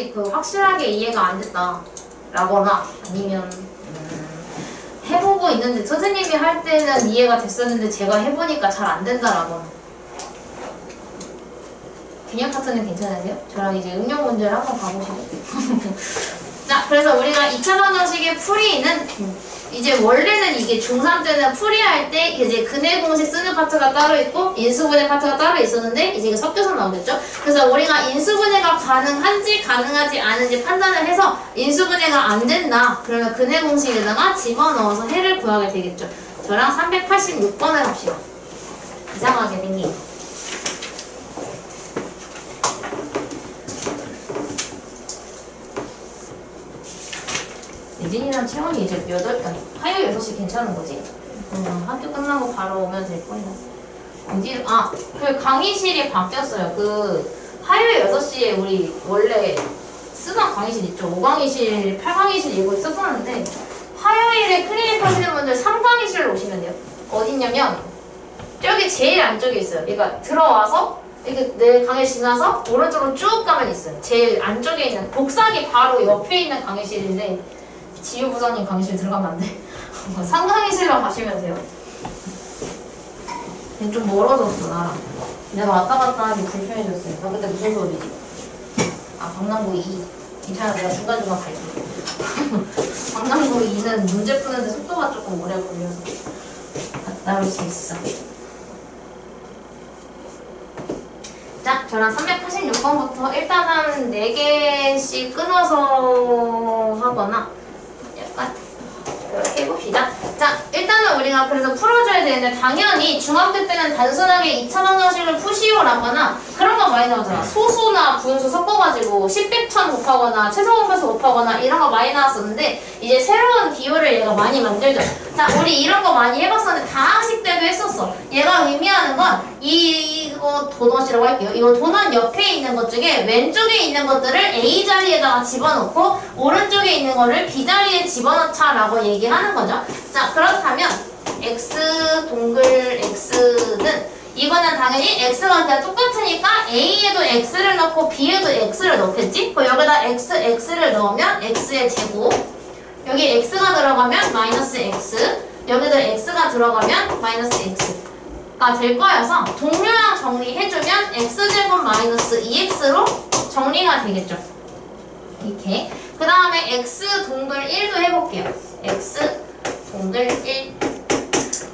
아직 그 확실하게 이해가 안 됐다 라거나 아니면 음, 해보고 있는데 선생님이 할 때는 이해가 됐었는데 제가 해보니까 잘 안 된다라거나 개념 파트는 괜찮으세요? 저랑 이제 응용 문제를 한번 가보시고 자 그래서 우리가 2차 방정식의 풀이는 이제 원래는 이게 중3 때는 풀이할 때 이제 근해 공식 쓰는 파트가 따로 있고 인수분해 파트가 따로 있었는데 이제 이게 섞여서 나오겠죠. 그래서 우리가 인수분해가 가능한지 가능하지 않은지 판단을 해서 인수분해가 안 된다. 그러면 근해 공식에다가 집어넣어서 해를 구하게 되겠죠. 저랑 386번을 합시다. 이상하게 생긴. 예진이랑 채원이 이제 몇 월, 아니, 화요일 6시 괜찮은 거지? 음, 학교 끝나고 바로 오면 될 거야. 어디, 아, 그 강의실이 바뀌었어요. 그, 화요일 6시에 우리 원래 쓰던 강의실 있죠? 5강의실, 8강의실 이거 썼었는데, 화요일에 클리닉 하시는 분들 3강의실로 오시면 돼요. 어디냐면, 저기 제일 안쪽에 있어요. 그러니까 들어와서, 이렇게 내 강의 지나서 오른쪽으로 쭉 가면 있어요. 제일 안쪽에 있는, 복사기 바로 옆에 있는 강의실인데, 지유 부장님 강의실 들어가면 안 돼. 상강의실로 가시면 돼요. 근데 좀 멀어졌어 나랑. 내가 왔다 갔다 하기 불편해졌어요. 나 그때 무슨 소리지? 아 강남구 2. 괜찮아 내가 중간중간 갈게. 강남구 2는 문제 푸는데 속도가 조금 오래 걸려서 갔다 올 수 있어. 자, 저랑 386번부터 일단 한 4개씩 끊어서 하거나 약간 이렇게 해봅시다. 자, 일단은 우리가 그래서 풀어줘야 되는데 당연히 중학교 때는 단순하게 2차 방정식을 푸시오라거나 그런 거 많이 나오잖아. 소수나 분수 섞어가지고 10백천 곱하거나 최소 공배수 곱하거나 이런 거 많이 나왔었는데 이제 새로운 기호를 얘가 많이 만들죠. 자, 우리 이런 거 많이 해봤었는데 다항식 때도 했었어. 얘가 의미하는 건 이거 도넛이라고 할게요. 이거 도넛 옆에 있는 것 중에 왼쪽에 있는 것들을 A 자리에다가 집어넣고 오른쪽에 있는 거를 B 자리에 집어넣자라고 얘기 하는 거죠. 자, 그렇다면 x 동글 x는 이거는 당연히 x가 그냥 똑같으니까 a에도 x를 넣고 b에도 x를 넣겠지? 그럼 여기다 x, x를 넣으면 x의 제곱. 여기 x가 들어가면 마이너스 x. 여기도 x가 들어가면 마이너스 x가 될 거여서 동료랑 정리해주면 x제곱 마이너스 2x로 정리가 되겠죠. 이렇게. 그 다음에 x 동글 1도 해볼게요 x 동글 1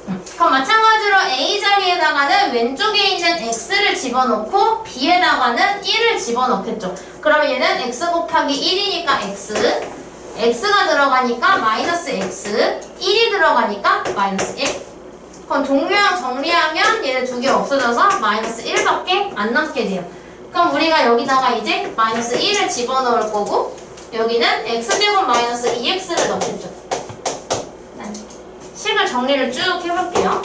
음, 그럼 마찬가지로 A 자리에다가는 왼쪽에 있는 X를 집어넣고 B에다가는 1을 집어넣겠죠. 그러면 얘는 X 곱하기 1이니까 X X가 들어가니까 마이너스 X 1이 들어가니까 마이너스 1 그럼 동료랑 정리하면 얘네 두 개 없어져서 마이너스 1밖에 안 남게 돼요. 그럼 우리가 여기다가 이제 마이너스 1을 집어넣을 거고 여기는 X제곱 마이너스 2X를 넣겠죠. 네. 식을 정리를 쭉 해볼게요.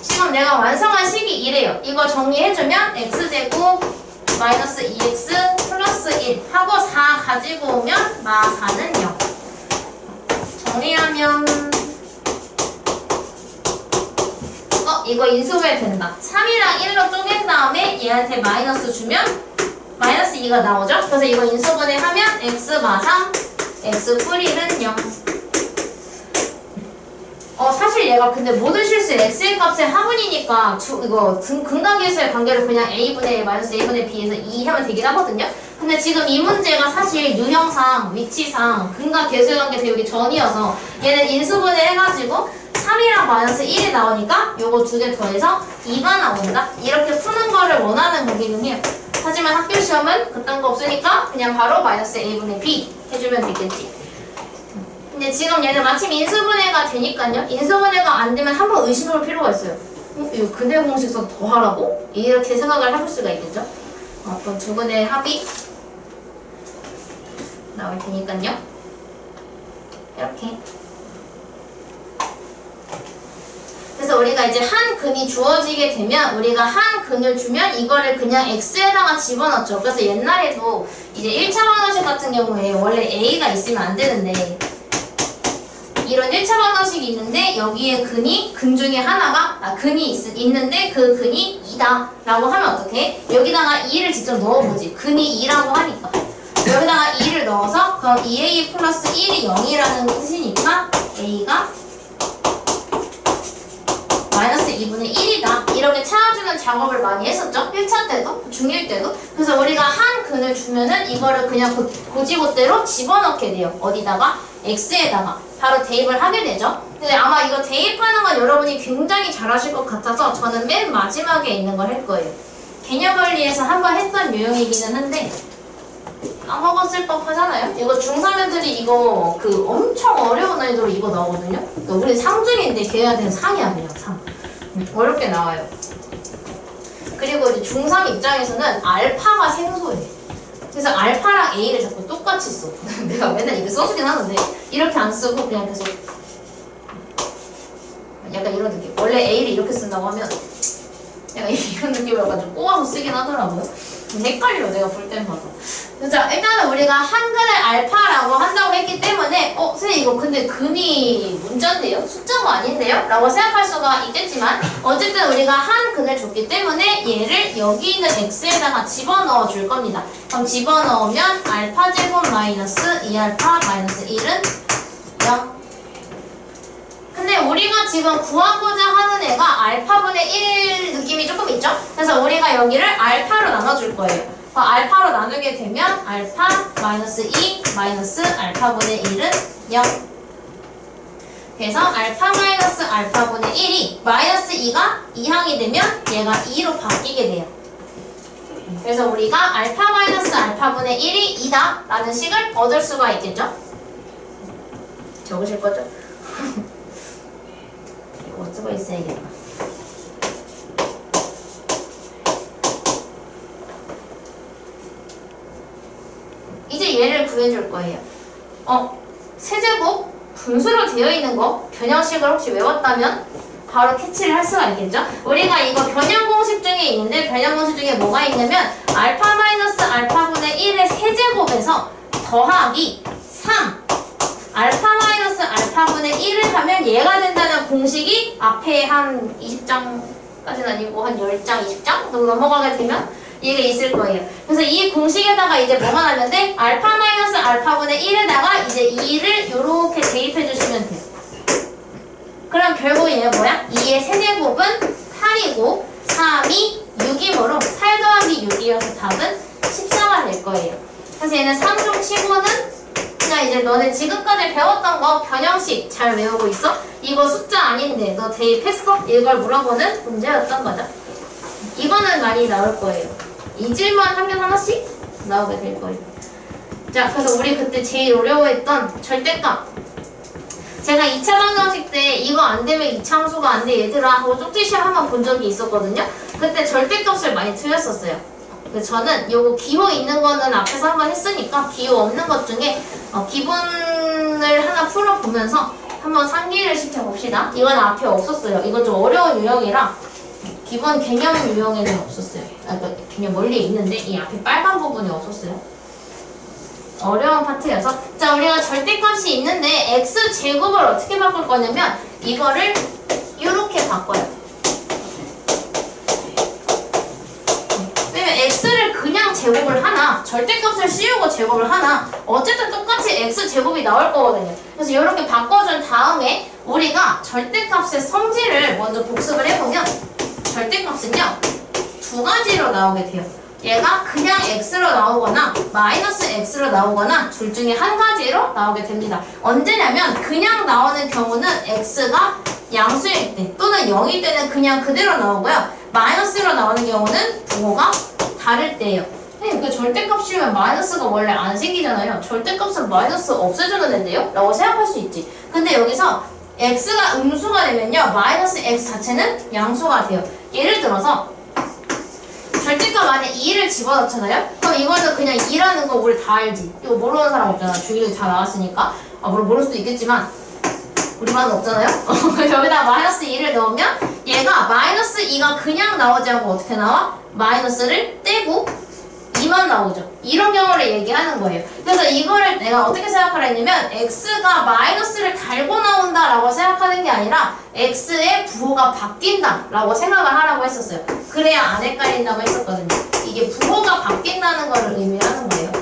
지금 내가 완성한 식이 이래요. 이거 정리해주면 x제곱 마이너스 2x 플러스 1 하고 4 가지고 오면 마 4는 0. 정리하면 어 이거 인수분해 된다. 3이랑 1로 쪼갠 다음에 얘한테 마이너스 주면 마이너스 2가 나오죠? 그래서 이거 인수분해 하면 x 마상 x 풀1은 0. 어 사실 얘가 근데 모든 실수 x의 값의 합은이니까 주, 이거 등, 근각계수의 관계를 그냥 a분의 마이너스 a분의 b에서 2 하면 되긴 하거든요. 근데 지금 이 문제가 사실 유형상 위치상 근각 계수의 관계 배우기 전이어서 얘는 인수분해 해가지고 3이랑 마이너스 1이 나오니까 요거 두 개 더해서 2가 나온다. 이렇게 푸는 거를 원하는 거기는 해요. 하지만 학교 시험은 그딴 거 없으니까 그냥 바로 마이너스 a분의 b 해주면 되겠지. 근데 지금 얘는 마침 인수분해가 되니까요. 인수분해가 안 되면 한번 의심할 필요가 있어요. 어, 이거 근해 공식서 더 하라고? 이렇게 생각을 해볼 수가 있겠죠. 어, 그럼 두 분의 합이 나올 테니까요. 이렇게. 그래서 우리가 이제 한 근이 주어지게 되면 우리가 한 근을 주면 이거를 그냥 x에다가 집어넣죠. 그래서 옛날에도 이제 1차 방정식 같은 경우에 원래 a가 있으면 안 되는데 이런 1차 방정식이 있는데 근데 여기에 근이 근 중에 하나가 아, 근이 있, 있는데 그 근이 2다 라고 하면 어떻게? 여기다가 2를 직접 넣어보지 근이 2라고 하니까 여기다가 2를 넣어서 그럼 2a 플러스 1이 0이라는 뜻이니까 a가 2분의 1이다. 이렇게 찾아주는 작업을 많이 했었죠. 1차 때도, 중1 때도. 그래서 우리가 한 근을 주면은 이거를 그냥 고, 고지고대로 집어넣게 돼요. 어디다가? x에다가. 바로 대입을 하게 되죠. 근데 아마 이거 대입하는 건 여러분이 굉장히 잘하실 것 같아서 저는 맨 마지막에 있는 걸 할 거예요. 개념 원리에서 한번 했던 유형이기는 한데 까먹었을 법 하잖아요. 이거 중3 애들이 이거 그 엄청 어려운 난이도로 이거 나오거든요. 그러니까 우리 상 중인데 걔한테는 상이야 그냥 상. 음, 어렵게 나와요. 그리고 이제 중3 입장에서는 알파가 생소해. 그래서 알파랑 A를 자꾸 똑같이 써. 내가 맨날 이렇게 써주긴 하는데 이렇게 안 쓰고 그냥 계속 약간 이런 느낌. 원래 A를 이렇게 쓴다고 하면 약간 이런 느낌으로 가지고 꼬아서 쓰긴 하더라고요. 좀 헷갈려 내가 볼 때마다. 자 일단은 우리가 한근을 알파라고 한다고 했기 때문에 어 선생님 이거 근데 근이 문자인데요? 숫자가 아닌데요? 라고 생각할 수가 있겠지만 어쨌든 우리가 한 근을 줬기 때문에 얘를 여기 있는 x에다가 집어넣어 줄 겁니다. 그럼 집어넣으면 알파 제곱 마이너스 2알파 마이너스 1은 0 근데 우리가 지금 구하고자 하는 애가 알파분의 1 느낌이 조금 있죠? 그래서 우리가 여기를 알파로 나눠줄 거예요. 그 알파로 나누게 되면 알파 마이너스 2 마이너스 알파분의 1은 0. 그래서 알파 마이너스 알파분의 1이 마이너스 2가 2항이 되면 얘가 2로 바뀌게 돼요. 그래서 우리가 알파 마이너스 알파분의 1이 2다 라는 식을 얻을 수가 있겠죠? 적으실 거죠? 이거 쓰고 있어야겠다. 이제 얘를 구해줄 거예요. 어, 세제곱 분수로 되어 있는 거 변형식을 혹시 외웠다면 바로 캐치를 할 수가 있겠죠? 우리가 이거 변형 공식 중에 있는데 변형 공식 중에 뭐가 있냐면 알파 마이너스 알파분의 1의 세제곱에서 더하기 3 알파 마이너스 알파분의 1을 하면 얘가 된다는 공식이 앞에 한 20장까지는 아니고 한 10장, 20장 정도 넘어가게 되면 얘가 있을 거예요. 그래서 이 공식에다가 이제 뭐만 하면 돼? 알파 마이너스 알파분의 1에다가 이제 2를 이렇게 대입해 주시면 돼요. 그럼 결국 얘가 뭐야? 2의 세제곱은 8이고 3이 6이므로 8 더하기 6이어서 답은 14가 될 거예요. 그래서 얘는 3중 치고는 그냥 이제 너네 지금까지 배웠던 거 변형식 잘 외우고 있어? 이거 숫자 아닌데 너 대입했어? 이걸 물어보는 문제였던 거죠. 이거는 많이 나올 거예요. 잊을만 하면 하나씩 나오게 될 거예요. 자, 그래서 우리 그때 제일 어려워했던 절대값. 제가 2차 방정식 때 이거 안 되면 이차 함수가 안 돼 얘들아 하고 쪽지 시험 한번 본 적이 있었거든요. 그때 절대값을 많이 틀렸었어요. 그래서 저는 요거 기호 있는 거는 앞에서 한번 했으니까 기호 없는 것 중에 어, 기본을 하나 풀어보면서 한번 상기를 시켜봅시다. 이건 앞에 없었어요. 이건 좀 어려운 유형이라 기본 개념 유형에는 없었어요. 아, 그러니까 개념 원리에 있는데 이 앞에 빨간 부분이 없었어요. 어려운 파트여서 자 우리가 절대값이 있는데 x 제곱을 어떻게 바꿀 거냐면 이거를 이렇게 바꿔요. 왜냐면 x를 그냥 제곱을 하나 절대값을 씌우고 제곱을 하나 어쨌든 똑같이 x 제곱이 나올 거거든요. 그래서 이렇게 바꿔준 다음에 우리가 절대값의 성질을 먼저 복습을 해보면 절대값은요 두 가지로 나오게 돼요. 얘가 그냥 x로 나오거나 마이너스 x로 나오거나 둘 중에 한 가지로 나오게 됩니다. 언제냐면 그냥 나오는 경우는 x가 양수일 때 또는 0일 때는 그냥 그대로 나오고요. 마이너스로 나오는 경우는 부호가 다를 때예요. 선생님 그 절대값이면 마이너스가 원래 안 생기잖아요. 절대값은 마이너스 없애주는 앤데요? 라고 생각할 수 있지. 근데 여기서 x가 음수가 되면요. 마이너스 x 자체는 양수가 돼요. 예를 들어서 절대값 안에 2를 집어넣잖아요? 그럼 이거는 그냥 2라는 거 우리 다 알지. 이거 모르는 사람 없잖아. 주기도 다 나왔으니까. 아, 물론 모를 수도 있겠지만 우리만은 없잖아요? 여기다 마이너스 2를 넣으면 얘가 마이너스 2가 그냥 나오지 않고 어떻게 나와? 마이너스를 떼고 2만 나오죠. 이런 경우를 얘기하는 거예요. 그래서 이거를 내가 어떻게 생각하라 했냐면 x가 마이너스를 달고 나온다라고 생각하는 게 아니라 x의 부호가 바뀐다라고 생각을 하라고 했었어요. 그래야 안 헷갈린다고 했었거든요. 이게 부호가 바뀐다는 거를 의미하는 거예요.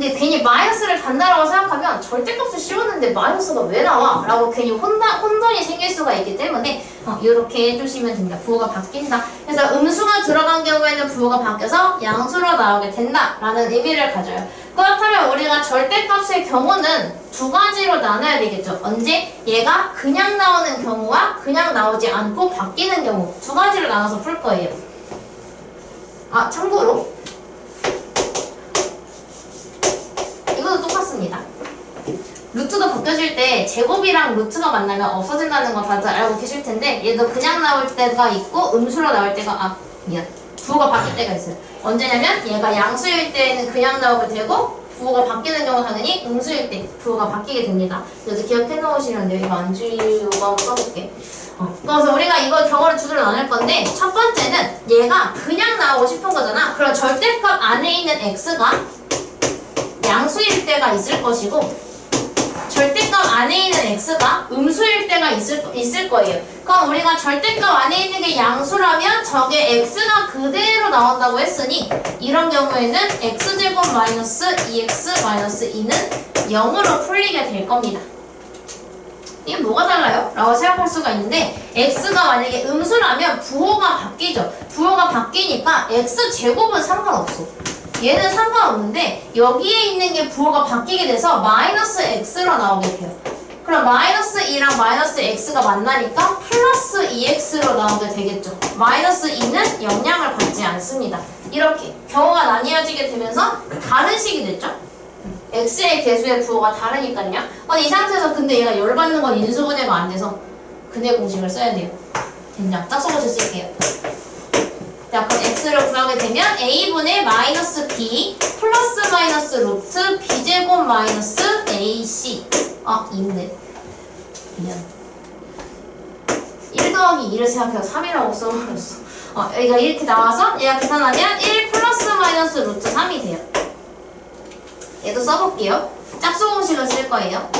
근데 괜히 마이너스를 단다라고 생각하면 절대값을 씌웠는데 마이너스가 왜 나와? 라고 괜히 혼다, 혼돈이 생길 수가 있기 때문에 어, 이렇게 해주시면 됩니다. 부호가 바뀐다. 그래서 음수가 들어간 경우에는 부호가 바뀌어서 양수로 나오게 된다 라는 의미를 가져요. 그렇다면 우리가 절대값의 경우는 두 가지로 나눠야 되겠죠. 언제? 얘가 그냥 나오는 경우와 그냥 나오지 않고 바뀌는 경우 두 가지로 나눠서 풀 거예요. 아 참고로 이것도 똑같습니다. 루트도 바뀌어질 때 제곱이랑 루트가 만나면 없어진다는 거 다들 알고 계실 텐데 얘도 그냥 나올 때가 있고 음수로 나올 때가 아 미안 부호가 바뀔 때가 있어요. 언제냐면 얘가 양수일 때는 그냥 나오게 되고 부호가 바뀌는 경우 당연히 음수일 때 부호가 바뀌게 됩니다. 그래서 기억해 놓으시면 돼요. 이거 안 지우고 한번 써볼게. 어, 그래서 우리가 이거 경우를 두 개로 나눌 건데 첫 번째는 얘가 그냥 나오고 싶은 거잖아. 그럼 절대값 안에 있는 x가 양수일 때가 있을 것이고 절대값 안에 있는 x가 음수일 때가 있을, 있을 거예요. 그럼 우리가 절대값 안에 있는 게 양수라면 저게 x가 그대로 나온다고 했으니 이런 경우에는 x제곱 마이너스 2x 마이너스 2는 0으로 풀리게 될 겁니다. 이게 뭐가 달라요? 라고 생각할 수가 있는데 x가 만약에 음수라면 부호가 바뀌죠. 부호가 바뀌니까 x제곱은 상관없어. 얘는 상관없는데 여기에 있는 게 부호가 바뀌게 돼서 마이너스 x로 나오게 돼요. 그럼 마이너스 2랑 마이너스 x가 만나니까 플러스 2x로 나오게 되겠죠. 마이너스 2는 영향을 받지 않습니다. 이렇게 경우가 나뉘어지게 되면서 다른 식이 됐죠. x의 개수의 부호가 다르니까요. 어, 이 상태에서 근데 얘가 열받는 건 인수분해가 안 돼서 근해 공식을 써야 돼요. 된장 짝수고제 쓸게요. 자 그럼 x를 구하게 되면 a분의 마이너스 b 플러스 마이너스 루트 b제곱 마이너스 ac. 아 2인데 미안. 1 더하기 2를 생각해서 3이라고 써버렸어. 어, 여기가 이렇게 나와서 얘가 계산하면 1 플러스 마이너스 루트 3이 돼요. 얘도 써볼게요. 짝수 공식을 쓸 거예요.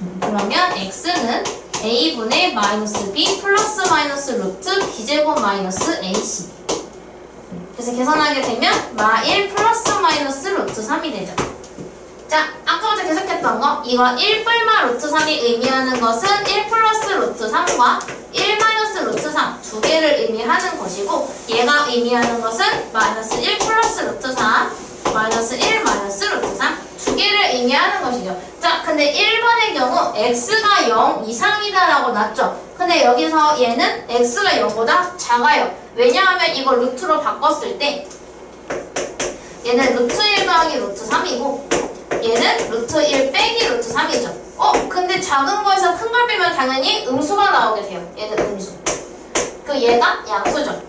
음, 그러면 x는 a분의 마이너스 b 플러스 마이너스 루트 b제곱 마이너스 ac 그래서 계산하게 되면 마1 플러스 마이너스 루트 3이 되죠. 자 아까부터 계속했던 거 이거 1뿔마 루트 3이 의미하는 것은 1 플러스 루트 3과 1 마이너스 루트 3 두 개를 의미하는 것이고 얘가 의미하는 것은 마이너스 1 플러스 루트 3 마이너스 1 마이너스 루트 3 두 개를 의미하는 것이죠. 자, 근데 1번의 경우 x가 0 이상이다라고 났죠. 근데 여기서 얘는 x가 0보다 작아요. 왜냐하면 이걸 루트로 바꿨을 때 얘는 루트 1 더하기 루트 3이고 얘는 루트 1 빼기 루트 3이죠. 어, 근데 작은 거에서 큰 걸 빼면 당연히 음수가 나오게 돼요. 얘는 음수. 그 얘가 양수죠.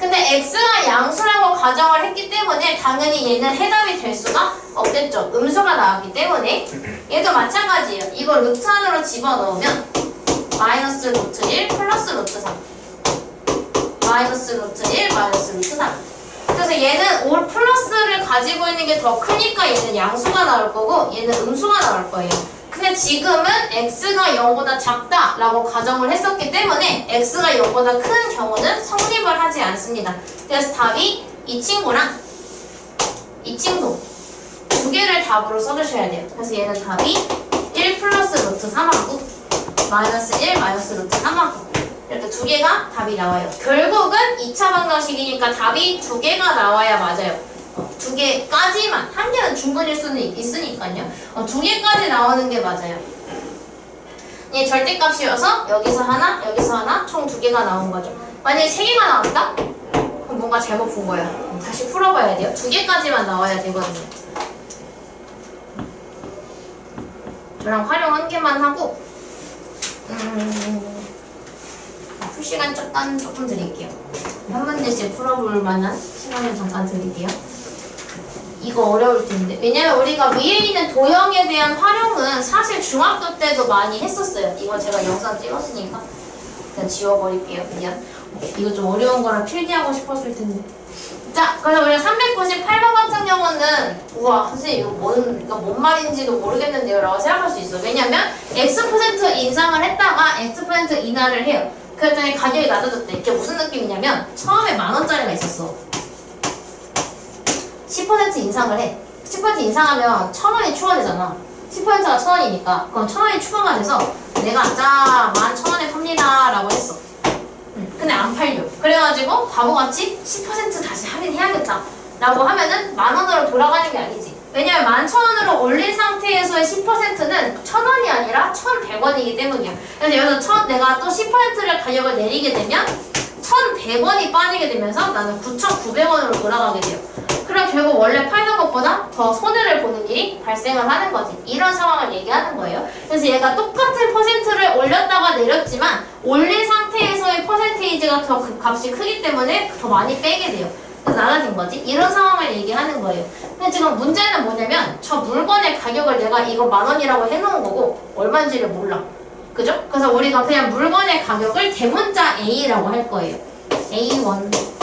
근데 x가 양수라고 가정을 했기 때문에 당연히 얘는 해답이 될 수가 없겠죠. 음수가 나왔기 때문에 얘도 마찬가지예요. 이거 루트 안으로 집어넣으면 마이너스 루트 1 플러스 루트 3 마이너스 루트 1 마이너스 루트 3 그래서 얘는 올 플러스를 가지고 있는 게 더 크니까 얘는 양수가 나올 거고 얘는 음수가 나올 거예요. 근데 지금은 x가 0보다 작다라고 가정을 했었기 때문에 x가 0보다 큰 경우는 성립을 하지 않습니다. 그래서 답이 이 친구랑 이 친구 두 개를 답으로 써주셔야 돼요. 그래서 얘는 답이 1 플러스 루트 3하고 마이너스 1 마이너스 루트 3하고 이렇게 두 개가 답이 나와요. 결국은 2차 방정식이니까 답이 두 개가 나와야 맞아요. 어, 두 개까지만 한 개는 중근일 수는 있으니까요. 어, 두 개까지 나오는 게 맞아요. 얘 절대값이어서 여기서 하나, 여기서 하나, 총 두 개가 나온 거죠. 만약에 세 개가 나온다? 그럼 뭔가 잘못 본 거야. 음, 다시 풀어봐야 돼요. 두 개까지만 나와야 되거든요. 저랑 활용 한 개만 하고 음, 풀 시간 잠깐 조금 드릴게요. 한 문제씩 풀어볼 만한 시간을 잠깐 드릴게요. 이거 어려울 텐데. 왜냐면 우리가 위에 있는 도형에 대한 활용은 사실 중학교 때도 많이 했었어요. 이거 제가 영상 찍었으니까. 그냥 지워버릴게요. 그냥 이거 좀 어려운 거라 필기하고 싶었을 텐데. 자, 그래서 우리가 398번 같은 경우는 우와 선생님 이거 뭔, 이거 뭔 말인지도 모르겠는데요 라고 생각할 수 있어 왜냐면 X% 인상을 했다가 X% 인하를 해요 그랬더니 가격이 낮아졌대 이게 무슨 느낌이냐면 처음에 만 원짜리가 있었어 10% 인상을 해. 10% 인상하면 천 원이 추가되잖아. 10%가 천 원이니까. 그럼 천 원이 추가가 돼서 내가 자, 만 천 원에 팝니다. 라고 했어. 응, 근데 안 팔려. 그래가지고 바보같이 10% 다시 할인해야겠다. 라고 하면은 만 원으로 돌아가는 게 아니지. 왜냐면 만 천 원으로 올린 상태에서의 10%는 천 원이 아니라 천백 원이기 때문이야. 그래서 여기서 천, 내가 또 10%를 가격을 내리게 되면 1,100원이 빠지게 되면서 나는 9,900원으로 돌아가게 돼요. 그럼 결국 원래 팔던 것보다 더 손해를 보는 일이 발생을 하는 거지. 이런 상황을 얘기하는 거예요. 그래서 얘가 똑같은 퍼센트를 올렸다가 내렸지만 올린 상태에서의 퍼센테이지가 더 그 값이 크기 때문에 더 많이 빼게 돼요. 그래서 나눠진 거지. 이런 상황을 얘기하는 거예요. 근데 지금 문제는 뭐냐면 저 물건의 가격을 내가 이거 만 원이라고 해놓은 거고 얼마인지를 몰라. 그죠? 그래서 우리가 그냥 물건의 가격을 대문자 A라고 할 거예요. A1.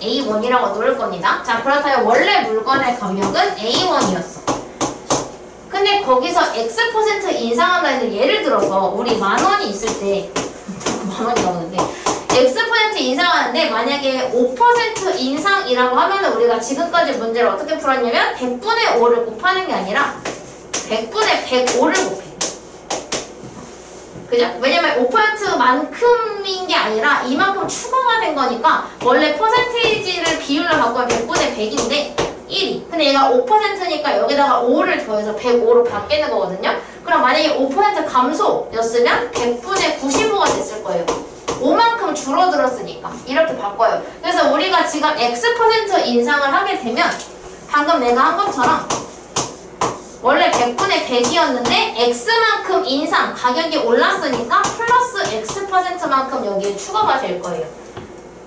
A1이라고 놓을 겁니다. 자, 그렇다면 원래 물건의 가격은 A1이었어. 근데 거기서 X% 인상한다는 예를 들어서 우리 만 원이 있을 때, 만 원이 나오는데, X% 인상하는데 만약에 5% 인상이라고 하면 우리가 지금까지 문제를 어떻게 풀었냐면 100분의 5를 곱하는 게 아니라 100분의 105를 곱해. 그죠? 왜냐면 5%만큼인 게 아니라 이만큼 추가가 된 거니까 원래 퍼센테이지를 비율로 바꾸면 100분의 100인데 1이. 근데 얘가 5%니까 여기다가 5를 더해서 105로 바뀌는 거거든요. 그럼 만약에 5% 감소였으면 100분의 95가 됐을 거예요. 5만큼 줄어들었으니까 이렇게 바꿔요. 그래서 우리가 지금 X% 인상을 하게 되면 방금 내가 한 것처럼 원래 100분의 100이었는데 X만큼 인상, 가격이 올랐으니까 플러스 X%만큼 여기에 추가가 될 거예요.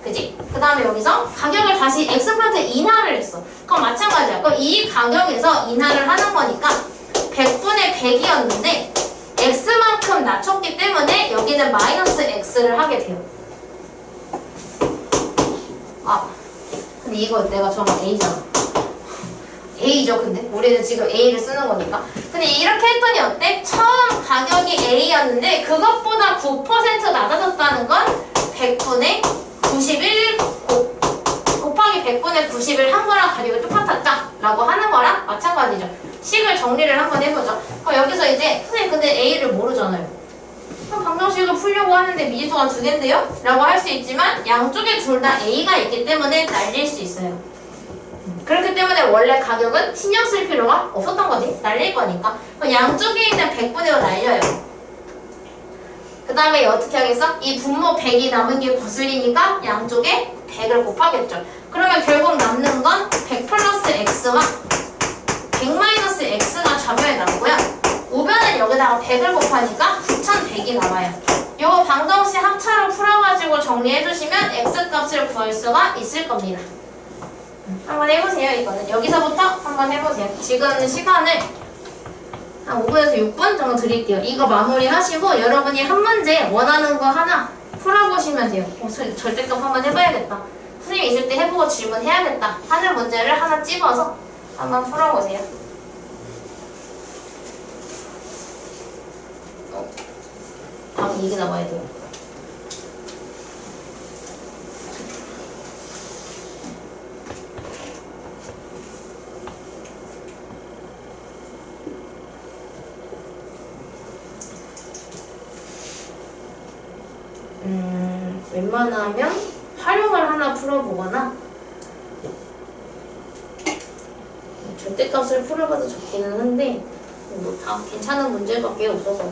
그지? 그 다음에 여기서 가격을 다시 X% 인하를 했어. 그럼 마찬가지야. 그럼 이 가격에서 인하를 하는 거니까 100분의 100이었는데 X만큼 낮췄기 때문에 여기는 마이너스 X를 하게 돼요. 아, 근데 이거 내가 정말 A잖아. A죠, 근데. 우리는 지금 A를 쓰는 거니까. 근데 이렇게 했더니 어때? 처음 가격이 A였는데 그것보다 9% 낮아졌다는 건 100분의 91 곱, 곱하기 100분의 90을 한 거랑 가격이 똑같았다. 라고 하는 거랑 마찬가지죠. 식을 정리를 한번 해보죠. 그럼 여기서 이제 선생님 근데 A를 모르잖아요. 방정식을 풀려고 하는데 미지수가 두 개인데요? 라고 할 수 있지만 양쪽에 둘 다 A가 있기 때문에 날릴 수 있어요. 그렇기 때문에 원래 가격은 신경 쓸 필요가 없었던 거지. 날릴 거니까. 그럼 양쪽에 있는 100분의 5 날려요. 그 다음에 어떻게 하겠어? 이 분모 100이 남은 게 거슬리니까 양쪽에 100을 곱하겠죠. 그러면 결국 남는 건 100 플러스 x와 100 마이너스 x가 좌변에 남고요. 우변은 여기다가 100을 곱하니까 9100이 남아요. 요거 방정식 합차로 풀어가지고 정리해주시면 x 값을 구할 수가 있을 겁니다. 한번 해보세요, 이거는. 여기서부터 한번 해보세요. 지금 시간을 한 5분에서 6분 정도 드릴게요. 이거 마무리 하시고 여러분이 한 문제 원하는 거 하나 풀어보시면 돼요. 어, 저- 절대값 한번 해봐야겠다. 선생님 있을 때 해보고 질문해야겠다. 하는 문제를 하나 집어서 한번 풀어보세요. 어, 방 이게 나와야 돼요. 음, 웬만하면 활용을 하나 풀어보거나. 절대값을 풀어봐도 좋기는 한데 뭐 다 괜찮은 문제밖에 없어서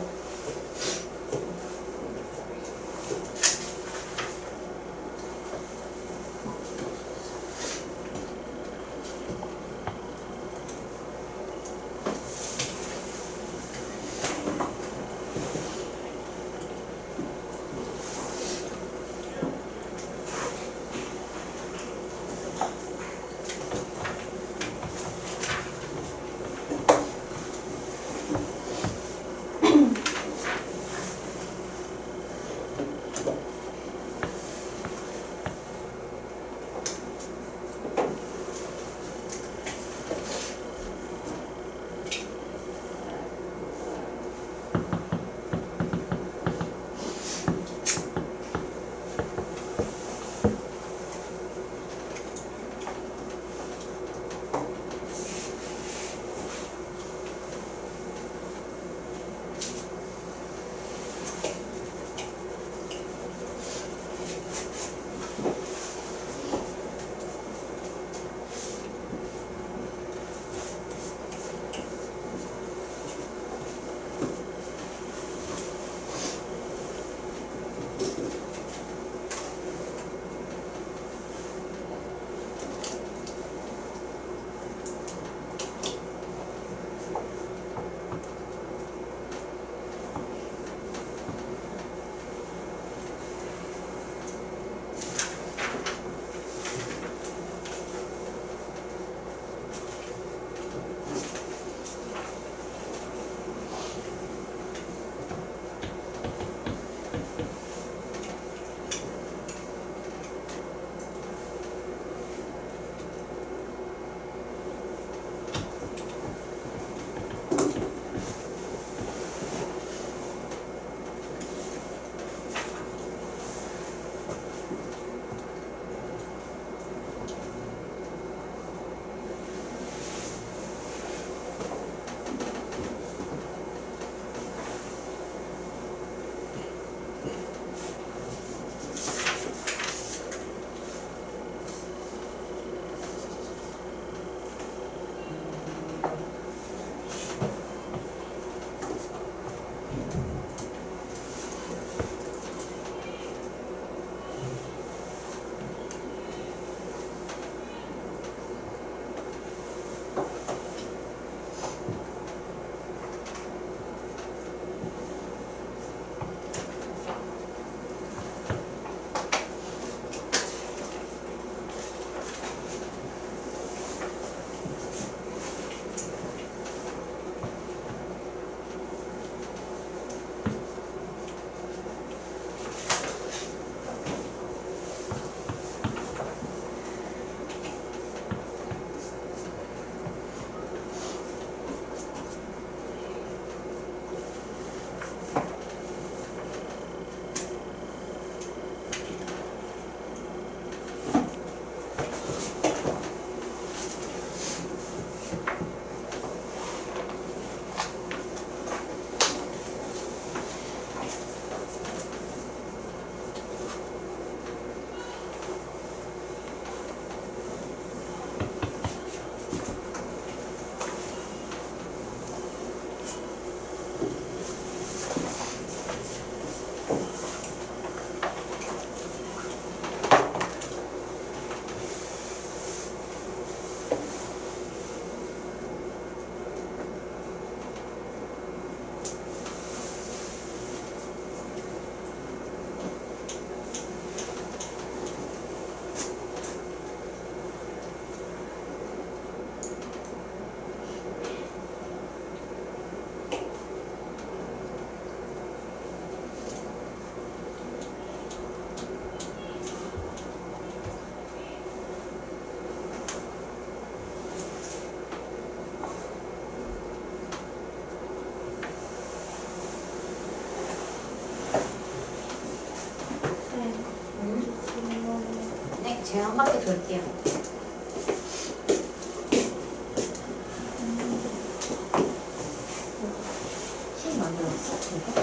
제가 한 바퀴 돌게요. 신 만들었어? 이거?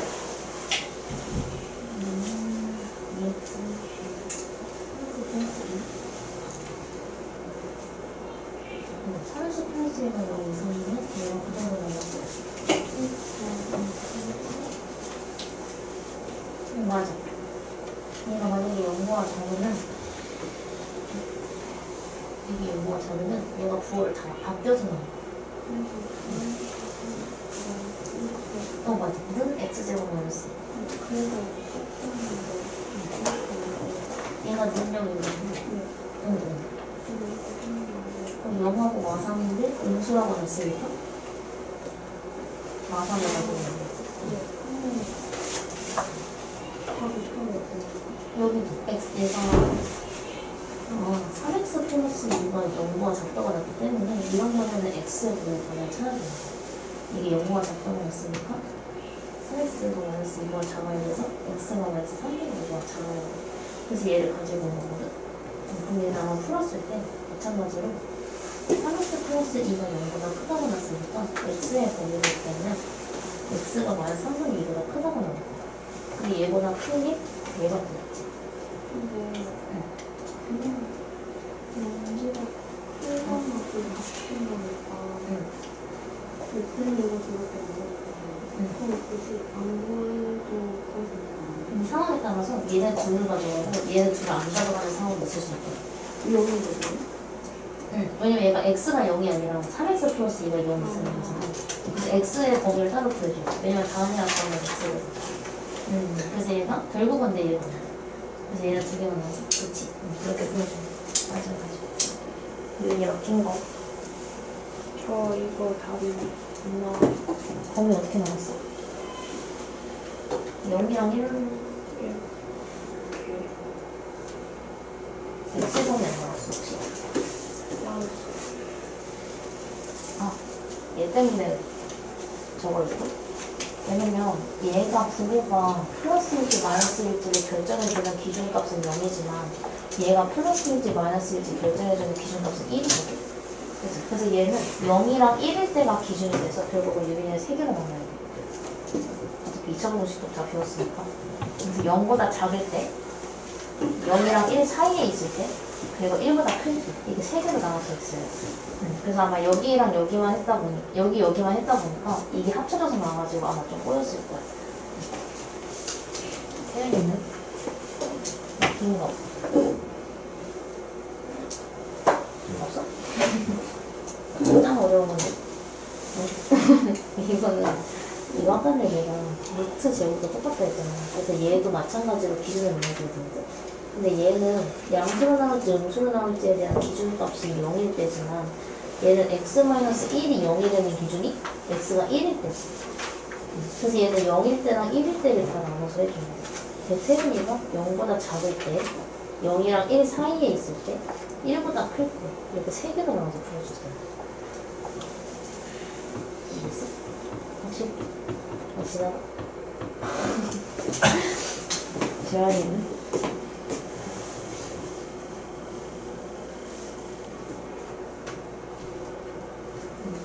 음, 사회수 플러스가 너무 이상이네? 내가 그 정도 남았어. 응, 맞아. 얘가 만약에 연구가 작으면 이게 연구가 작으면 얘가 9월 다 바뀌어서 나와. 어 맞아. 는 x제곱 마이너스. 얘가 능력이거든. 응, 응. 그럼 영하고 마삼인데 음수라고 했으니까 마삼에다 보면 여기 x 얘가 어, 3x 플러스 2가 영구가 작다고 났기 때문에 이런 경우는 x의 분을 방향 찾아야 돼요. 이게 영구가 작다고 했으니까 3x가 마이너스 2가 작아야 돼서 x가 마이너스 3분의 2가 작아야 돼. 그래서 얘를 가지고 온 거거든. 그럼 얘를 아마 풀었을 때 마찬가지로 3x 플러스 2가 0보다 크다고 났으니까 x의 범위를 때문에 x가 마이너스 3분의 2보다 크다고 나올 거야. 근데 얘보다 크니 얘가 더 낫지. 응. 이 상황에 따라서 얘네 둘을 가져가고 얘네 둘을 안 가져가는 상황도 있을 수 있거든. 응. 왜냐면 얘가 x가 0이 아니라 3x 플러스 2가 0이 있으는 거잖아. 그래서 x의 범위를 따로 구해줘. 왜냐면 다음에 아까는 x거든. 음, 그래서 얘가 결국은 내 얘가. 그래서 얘네 두 개만 나와서. 그치. 응, 그렇게 구해줘. 맞아, 맞아. 윤이 막힌 거. 저 이거 답이 안 나와. 범위 어떻게 나왔어? 0이랑 1은 x 범위 안 나왔어, 혹시? 아, 얘 때문에 저걸 했고 왜냐면 얘가 부호가 플러스일지 마이너스일지를 결정해주는 기준값은 0이지만 얘가 플러스일지 마이너스일지 결정해주는 기준값은 1이거든 그래서, 그래서 얘는 0이랑 1일 때가 기준이 돼서 결국은 유빈이는 3개가 나와야 돼 어차피 2차 공식도 다 배웠으니까. 그래서 0보다 작을 때 0이랑 1 사이에 있을 때 그리고 1보다 클때 이게 세 개로 나눠서 있어요. 음, 그래서 아마 여기랑 여기만 했다 보니 여기 여기만 했다 보니까 이게 합쳐져서 나와가지고 아마 좀 꼬였을 거야. 태연이는 막힌 거 없어? 짱 어려운 건데. 이거는 이거 아까 내가 루트 제곱도 똑같다 했잖아. 그래서 얘도 마찬가지로 기준을 넣어줘야 되는데. 근데 얘는 양수로 나올지 음수로 나올지에 대한 기준값이 0일 때지만 얘는 x-1이 0이 되는 기준이 x가 1일 때지. 그래서 얘는 0일 때랑 1일 때를 다 나눠서 해주는 거야. 대태윤이가 0보다 작을 때, 0이랑 1 사이에 있을 때, 1보다 클 때, 이렇게 세 개로 나눠서 풀어주세요. 알겠어? 혹시 어찌나 재환이는?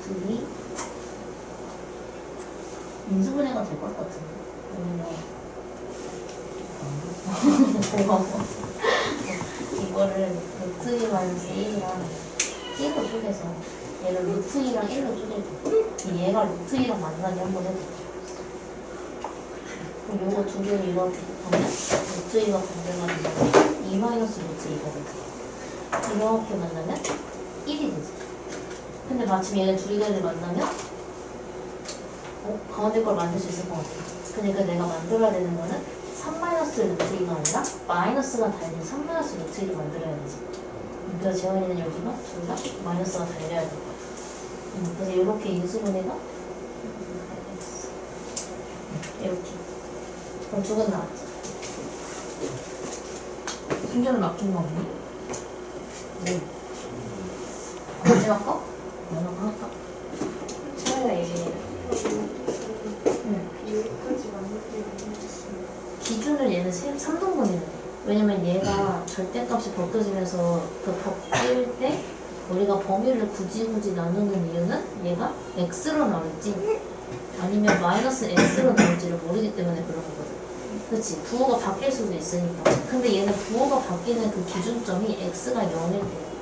둘이 인수분해가 될 것 같은데? 고마워 이거를 루트 2 마이너스 1이랑 1로 쪼개서 얘를 루트 2랑 1로 쪼개고 얘가 루트 2랑 만나게 한번 해볼게 그럼 요거 두 개를 이렇게 하면 루트 2가 반대가 2 마이너스 루트 2가 되지 이렇게 만나면 1이 되지 근데 마침 얘네 두 개를 만나면? 어? 가운데 걸 만들 수 있을 것 같아. 그러니까 내가 만들어야 되는 거는 3 마이너스 루트 2가 아니라 마이너스가 달린 3 마이너스 루트 2를 만들어야 되지. 그래서 재원이는 여기가 둘 다 마이너스가 달려야 될 거야 음, 그래서 이렇게 인수분해가 이렇게. 그럼 두근 나왔지. 순전을 맡긴 거 없니? 네. 마지막 거? 기준을 얘는 세- 3등분이야 돼. 왜냐면 얘가 절대값 절대값이 벗겨지면서 그 벗길 때 우리가 범위를 굳이 굳이 나누는 이유는 얘가 x로 나올지 아니면 마이너스 x로 나올지를 모르기 때문에 그런 거거든. 그치? 부호가 바뀔 수도 있으니까. 근데 얘는 부호가 바뀌는 그 기준점이 x가 0일 때.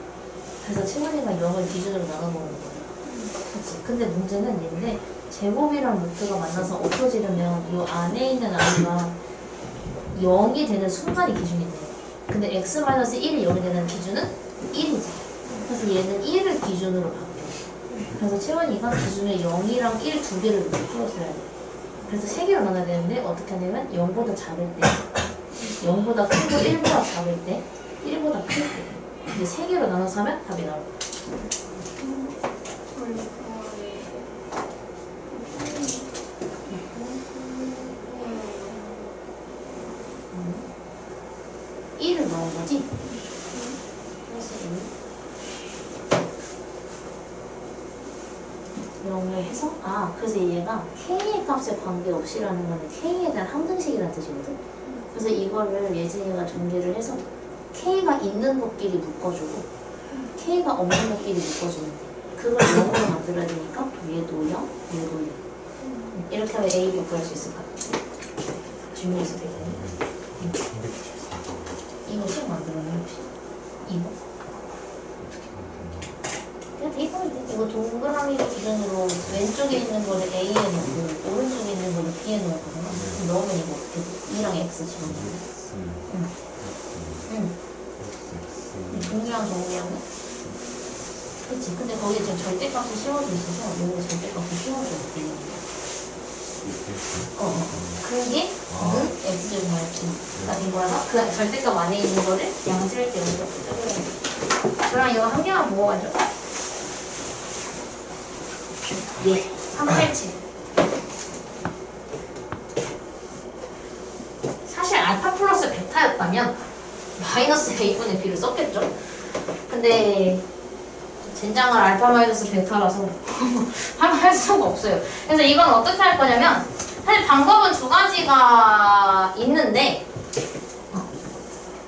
그래서 채원이가 0을 기준으로 나눠먹는 거야. 그치? 근데 문제는 얘인데 제곱이랑 루트가 만나서 없어지려면 이 안에 있는 아이가 0이 되는 순간이 기준인데 근데 x-1이 0이 되는 기준은 1이지 그래서 얘는 1을 기준으로 바뀌어 그래서 채원이가 기준을 0이랑 1 두 개를 풀었어야 돼 그래서 세 개로 나눠야 되는데 어떻게 하냐면 0보다 작을 때 0보다 크고 1보다 작을 때 1보다 클 때 이제 세 개로 나눠서 하면 답이 나올 거야 음. 1을 넣은 거지? 0을 해서 아 그래서 얘가 k의 값에 관계없이라는 거는 k에 대한 항등식이라는 뜻이거든 그래서 이거를 예진이가 정리를 해서 k가 있는 것끼리 묶어주고 k가 없는 것끼리 묶어주면 돼 그걸 0으로 만들어야 되니까 얘도 0, 얘도 0 이렇게 하면 A, 구할 수 있을 것 같아 준비해서 되겠네 이거 식 만들었네 혹시? 이거? 그냥. 이거 동그라미 기준으로 왼쪽에 있는 거를 A에 넣고 오른쪽에 있는 거를 B에 넣었거든요. 넣으면 이거 어떻게 돼? 2랑 X. 응. 응. 동그랑 정리하면? 그치. 근데 거기 지금 절대값이 씌워져 있어서 여기 절대값이 씌워져 있대. 어, 어. 그게 아. 는 X제곱 말지. 그러니까 이거라서 그 절대값 안에 있는 거를 양수일 때 여기서 적어야 그럼 이거 한 개만 보고 가죠. 예, 387. 사실 알파 플러스 베타였다면 마이너스 a분의 b를 썼겠죠. 근데 젠장을 알파 마이너스 베타라서 할 수가 없어요. 그래서 이건 어떻게 할 거냐면 사실 방법은 두 가지가 있는데 어,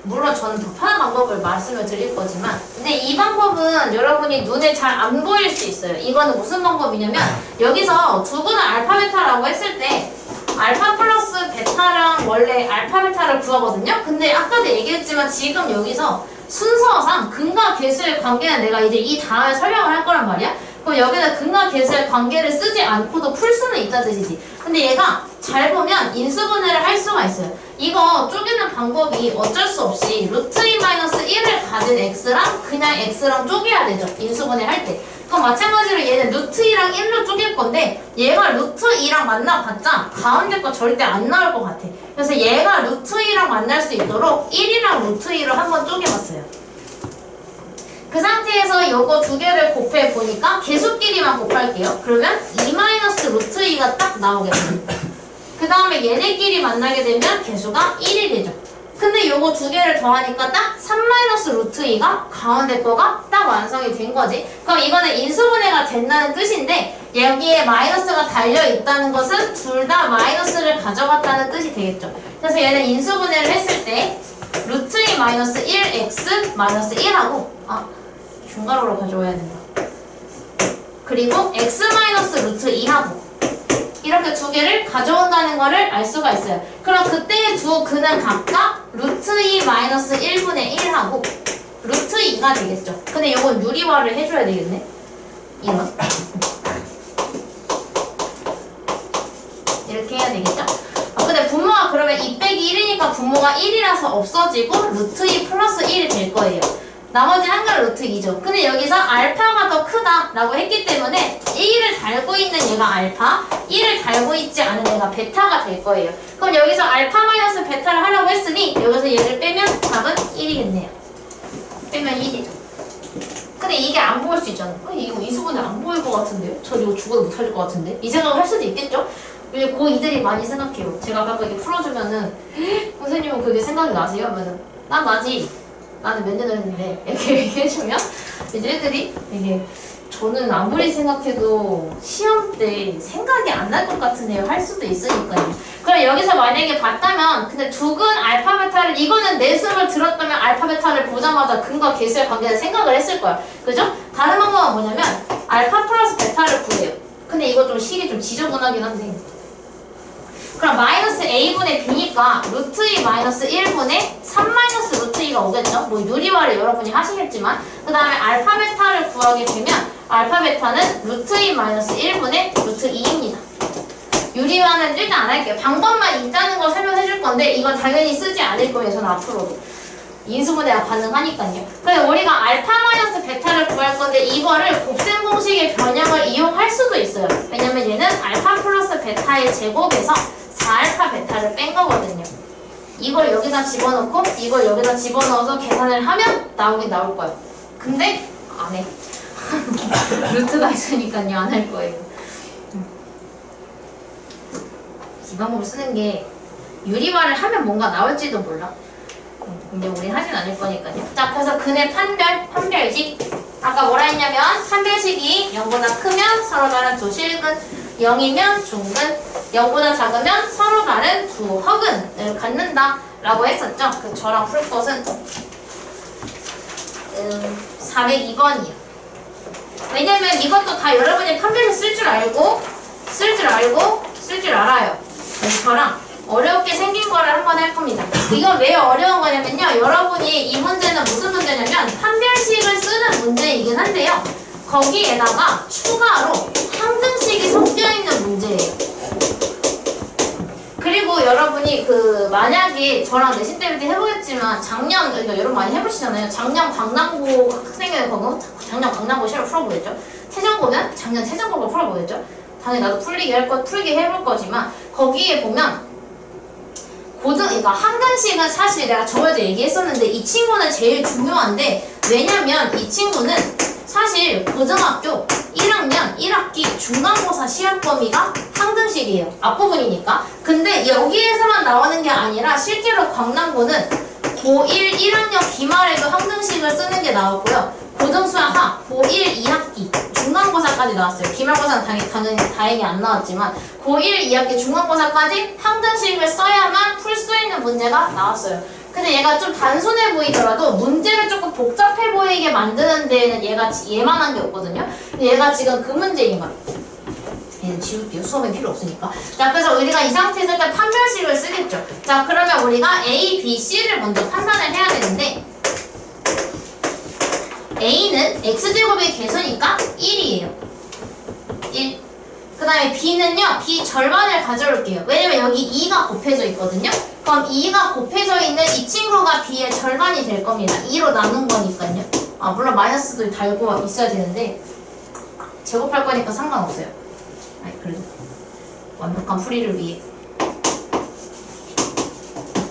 물론 저는 더 편한 방법을 말씀을 드릴 거지만 근데 이 방법은 여러분이 눈에 잘 안 보일 수 있어요. 이거는 무슨 방법이냐면 여기서 두 분은 알파 베타라고 했을 때 알파 플러스 베타랑 원래 알파 베타를 구하거든요. 근데 아까도 얘기했지만 지금 여기서 순서상 근과 계수의 관계는 내가 이제 이 다음에 설명을 할 거란 말이야. 그럼 여기다 근과 계수의 관계를 쓰지 않고도 풀 수는 있다는 뜻이지. 근데 얘가 잘 보면 인수분해를 할 수가 있어요. 이거 쪼개는 방법이 어쩔 수 없이 루트 2 마이너스 1을 가진 x랑 그냥 x랑 쪼개야 되죠. 인수분해 할 때. 그럼 마찬가지로 얘는 루트 2랑 1로 쪼갤 건데 얘가 루트 2랑 만나봤자 가운데 거 절대 안 나올 것 같아. 그래서 얘가 루트 2랑 만날 수 있도록 1이랑 루트 2를 한번 쪼개봤어요. 그 상태에서 요거 두 개를 곱해 보니까 개수끼리만 곱할게요. 그러면 2 마이너스 루트 2가 딱 나오겠네요. 그 다음에 얘네끼리 만나게 되면 개수가 1이 되죠. 근데 요거 두 개를 더하니까 딱3 마이너스 루트 2가 가운데 거가 딱 완성이 된 거지. 그럼 이거는 인수분해가 된다는 뜻인데 여기에 마이너스가 달려 있다는 것은 둘 다 마이너스를 가져갔다는 뜻이 되겠죠. 그래서 얘는 인수분해를 했을 때 루트 2 마이너스 1x 마이너스 1하고 아 중괄호로 가져와야 된다. 그리고 x 마이너스 루트 2하고 이렇게 두 개를 가져온다는 거를 알 수가 있어요. 그럼 그때의 두 근은 각각 루트 2 마이너스 1분의 1하고 루트 2가 되겠죠. 근데 이건 유리화를 해줘야 되겠네. 이런. 이렇게 해야 되겠죠? 아, 근데 분모가 그러면 2 빼기 1이니까 분모가 1이라서 없어지고 루트 2 플러스 1이 될 거예요. 나머지 한글 루트 2죠. 근데 여기서 알파가 더 크다라고 했기 때문에 1을 달고 있는 얘가 알파, 1을 달고 있지 않은 얘가 베타가 될 거예요. 그럼 여기서 알파 마이너스 베타를 하려고 했으니 여기서 얘를 빼면 답은 1이겠네요. 빼면 1이죠. 근데 이게 안 보일 수 있잖아. 어, 이거 이수분에 안 보일 것 같은데요? 저 이거 죽어도 못 찾을 것 같은데? 이 생각을 할 수도 있겠죠? 왜 고2들이 많이 생각해요. 제가 아까 이렇게 풀어주면은 선생님은 그게 생각이 나세요? 하면은 난 나지. 나는 몇 년을 했는데 이렇게 얘기해주면 이제 애들이 이게 저는 아무리 생각해도 시험 때 생각이 안 날 것 같은 애요 할 수도 있으니까요. 그럼 여기서 만약에 봤다면 근데 두근 알파 베타를 이거는 내 수업을 들었다면 알파 베타를 보자마자 근과 개수의 관계를 생각을 했을 거야. 그죠? 다른 방법은 뭐냐면 알파 플러스 베타를 구해요. 근데 이거 좀 식이 좀 지저분하긴 한데 그럼 마이너스 a분의 b니까 루트 2 마이너스 1분의 3 마이너스 루트 2가 오겠죠? 뭐 유리화를 여러분이 하시겠지만 그 다음에 알파 베타를 구하게 되면 알파 베타는 루트 2 마이너스 1분의 루트 2입니다. 유리화는 일단 안 할게요. 방법만 있다는 걸 설명해 줄 건데 이건 당연히 쓰지 않을 거예요. 저는 앞으로도. 인수분해가 가능하니까요. 그래서 우리가 알파 마이너스 베타를 구할 건데 이거를 곱셈 공식의 변형을 이용할 수도 있어요. 왜냐면 얘는 알파 플러스 베타의 제곱에서 4알파 베타를 뺀 거거든요. 이걸 여기다 집어넣고 이걸 여기다 집어넣어서 계산을 하면 나오긴 나올 거예요. 근데 안 해. 루트가 있으니까요. 안 할 거예요. 이 방법을 쓰는 게 유리화를 하면 뭔가 나올지도 몰라. 음, 근데 우린 하진 않을 거니까요. 자, 그래서 근의 판별, 판별식. 아까 뭐라 했냐면 판별식이 0보다 크면 서로 다른 두 실근, 0이면 중근, 0보다 작으면 서로 다른 두 허근을 갖는다. 라고 했었죠. 그 저랑 풀 것은 음, 402번이요. 왜냐면 이것도 다 여러분이 판별식 쓸줄 알고 쓸 줄 알고 쓸 줄 알아요. 저랑 어렵게 생긴 거를 한번 할 겁니다. 이건 왜 어려운 거냐면요. 여러분이 이 문제는 무슨 문제냐면 판별식을 쓰는 문제이긴 한데요. 거기에다가 추가로 항등식이 섞여 있는 문제예요. 그리고 여러분이 그 만약에 저랑 내신 때부터 해보겠지만 작년 그러니까 여러분 많이 해보시잖아요. 작년 강남고 학생회 거고 작년 강남고 시를 풀어보겠죠. 태정고는 작년 태정고를 풀어보겠죠. 당연히 나도 풀리게 할 거, 풀게 해볼 거지만 거기에 보면 고등, 그러니까 한강식은 사실 내가 저번에도 얘기했었는데 이 친구는 제일 중요한데 왜냐면 이 친구는 사실 고등학교 1학년 1학기 중간고사 시험 범위가 항등식이에요. 앞부분이니까. 근데 여기에서만 나오는 게 아니라 실제로 광남고는 고1 1학년 기말에도 항등식을 쓰는 게 나왔고요. 고등수학학 고1 2학기 중간고사까지 나왔어요. 기말고사는 당연히, 당연히 다행히 안 나왔지만 고1 2학기 중간고사까지 항등식을 써야만 풀 수 있는 문제가 나왔어요. 근데 얘가 좀 단순해 보이더라도 문제를 조금 복잡해 보이게 만드는 데에는 얘가 지- 얘만 한 게 없거든요. 얘가 지금 그 문제인 거야. 얘는 지울게요. 수업에 필요 없으니까. 자, 그래서 우리가 이 상태에서 일단 판별식을 쓰겠죠. 자, 그러면 우리가 A, B, C를 먼저 판단을 해야 되는데 A는 X제곱의 개수니까 1이에요. 1. 그 다음에 B는요, B 절반을 가져올게요. 왜냐면 여기 2가 곱해져 있거든요. 그럼 2가 곱해져 있는 이 친구가 B의 절반이 될 겁니다. 2로 나눈 거니까요. 아, 물론 마이너스도 달고 있어야 되는데, 제곱할 거니까 상관없어요. 그래도. 완벽한 풀이를 위해.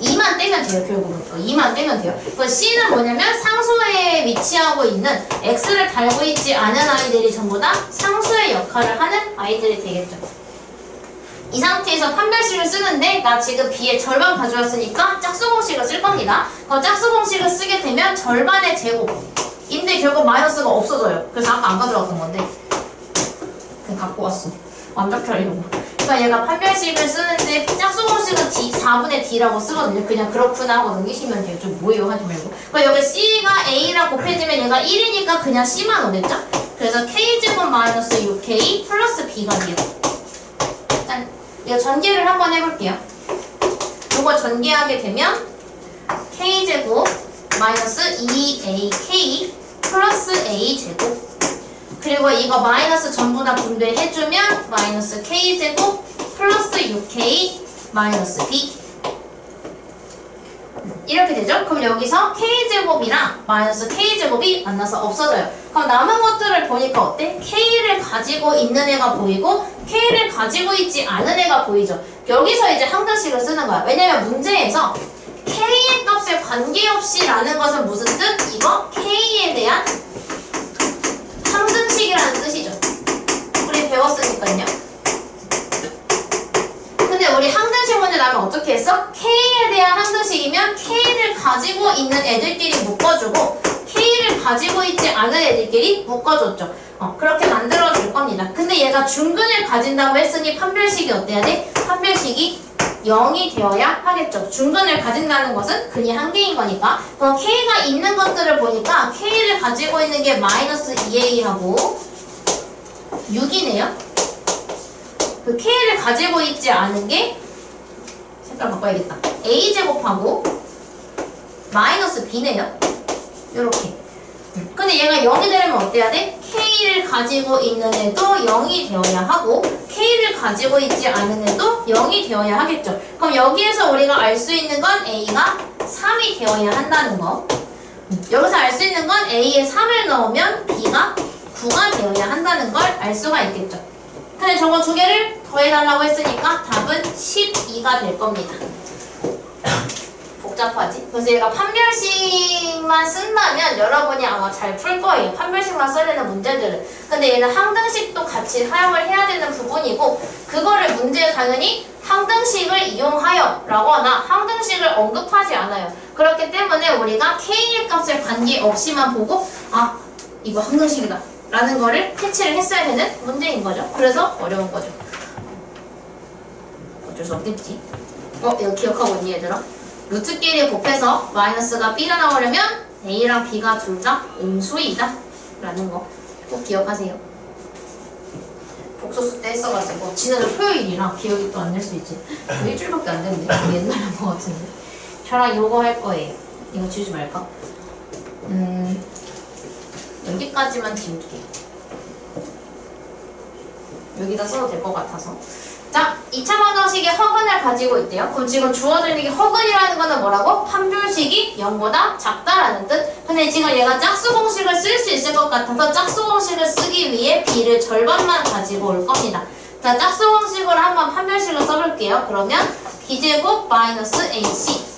2만 떼면 돼요, 결국은. 어, 2만 떼면 돼요. 그 C는 뭐냐면 상수에 위치하고 있는 X를 달고 있지 않은 아이들이 전부 다 상수의 역할을 하는 아이들이 되겠죠. 이 상태에서 판별식을 쓰는데 나 지금 B의 절반 가져왔으니까 짝수공식을 쓸 겁니다. 그 짝수공식을 쓰게 되면 절반의 제곱인데 결국 마이너스가 없어져요. 그래서 아까 안 가져왔던 건데 그냥 갖고 왔어. 완벽하려고. 그러니까 얘가 판별식을 쓰는데 짝수공식은 D, 4분의 D라고 쓰거든요. 그냥 그렇구나 하고 넘기시면 돼요. 좀 뭐예요 하지 말고. 그러니까 여기 C가 A랑 곱해지면 얘가 1이니까 그냥 C만 오겠죠? 그래서 K제곱 마이너스 6K 플러스 B가 돼요. 일단 이거 전개를 한번 해볼게요. 이거 전개하게 되면 K제곱 마이너스 2AK 플러스 A제곱 그리고 이거 마이너스 전부 다 분배해주면 마이너스 k제곱 플러스 6k 마이너스 b 이렇게 되죠? 그럼 여기서 k제곱이랑 마이너스 k제곱이 만나서 없어져요. 그럼 남은 것들을 보니까 어때? k를 가지고 있는 애가 보이고 k를 가지고 있지 않은 애가 보이죠? 여기서 이제 항등식을 쓰는 거야. 왜냐면 문제에서 k의 값에 관계없이 라는 것은 무슨 뜻? 이거 k에 대한 항등식이라는 뜻이죠. 우리 배웠으니까요. 근데 우리 항등식 문제 나면 어떻게 했어? K에 대한 항등식이면 K를 가지고 있는 애들끼리 묶어주고 K를 가지고 있지 않은 애들끼리 묶어줬죠. 어, 그렇게 만들어 줄 겁니다. 근데 얘가 중근을 가진다고 했으니 판별식이 어때야 돼? 판별식이 0이 되어야 하겠죠. 중근을 가진다는 것은 근이 한 개인 거니까. 그럼 K가 있는 것들을 보니까 K를 가지고 있는 게 마이너스 2A하고 6이네요. 그 K를 가지고 있지 않은 게 색깔 바꿔야겠다. A제곱하고 마이너스 B네요. 요렇게. 근데 얘가 0이 되려면 어때야 돼? K를 가지고 있는 애도 0이 되어야 하고 K를 가지고 있지 않은 애도 0이 되어야 하겠죠. 그럼 여기에서 우리가 알 수 있는 건 A가 3이 되어야 한다는 거. 음, 여기서 알 수 있는 건 A에 3을 넣으면 B가 9가 되어야 한다는 걸 알 수가 있겠죠. 근데 저거 두 개를 더해달라고 했으니까 답은 12가 될 겁니다. 복잡하지? 그래서 얘가 판별식만 쓴다면 여러분이 아마 잘 풀 거예요. 판별식만 써야 되는 문제들은. 근데 얘는 항등식도 같이 사용을 해야 되는 부분이고 그거를 문제에 당연히 항등식을 이용하여 라고 하나 항등식을 언급하지 않아요. 그렇기 때문에 우리가 K의 값을 관계없이만 보고 아 이거 항등식이다 라는 거를 캐치를 했어야 되는 문제인 거죠. 그래서 어려운 거죠. 어쩔 수 없겠지. 어 이거 기억하고 있니 얘들아? 루트끼리 곱해서 마이너스가 B가 나오려면 A랑 B가 둘 다 음수이다. 라는 거. 꼭 기억하세요. 복소수 때 했어가지고 지난주 토요일이라 기억이 또 안 날 수 있지. 일주일밖에 안 됐는데 되게 옛날에 한거 같은데. 저랑 요거 할 거예요. 이거 지우지 말까? 음 여기까지만 지울게요. 여기다 써도 될 것 같아서 자, 2차 방정식이 허근을 가지고 있대요. 그럼 지금 게 허근이라는 거는 뭐라고? 판별식이 0보다 작다라는 뜻. 근데 지금 얘가 짝수 공식을 쓸 수 있을 것 같아서 짝수 공식을 쓰기 위해 b를 절반만 가지고 올 겁니다. 자, 짝수 공식으로 한번 판별식을 써볼게요. 그러면 b제곱 마이너스 ac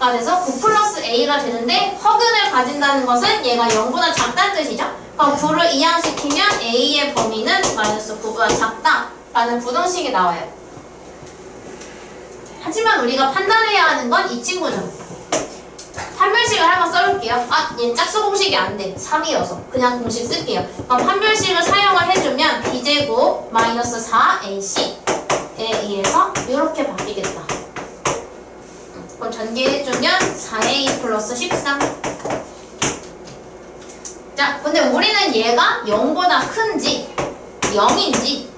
가 돼서 9 플러스 a가 되는데 허근을 가진다는 것은 얘가 0보다 작다는 뜻이죠. 그럼 9를 이항시키면 a의 범위는 마이너스 9보다 작다. 라는 부등식이 나와요. 하지만 우리가 판단해야 하는 건 이 친구죠. 판별식을 한번 써볼게요. 아, 얘는 짝수 공식이 안 돼. 3이어서. 그냥 공식 쓸게요. 그럼 판별식을 사용을 해주면 b제곱 마이너스 4ac에 의해서 이렇게 바뀌겠다. 그럼 전개해주면 4a 플러스 13. 자, 근데 우리는 얘가 0보다 큰지 0인지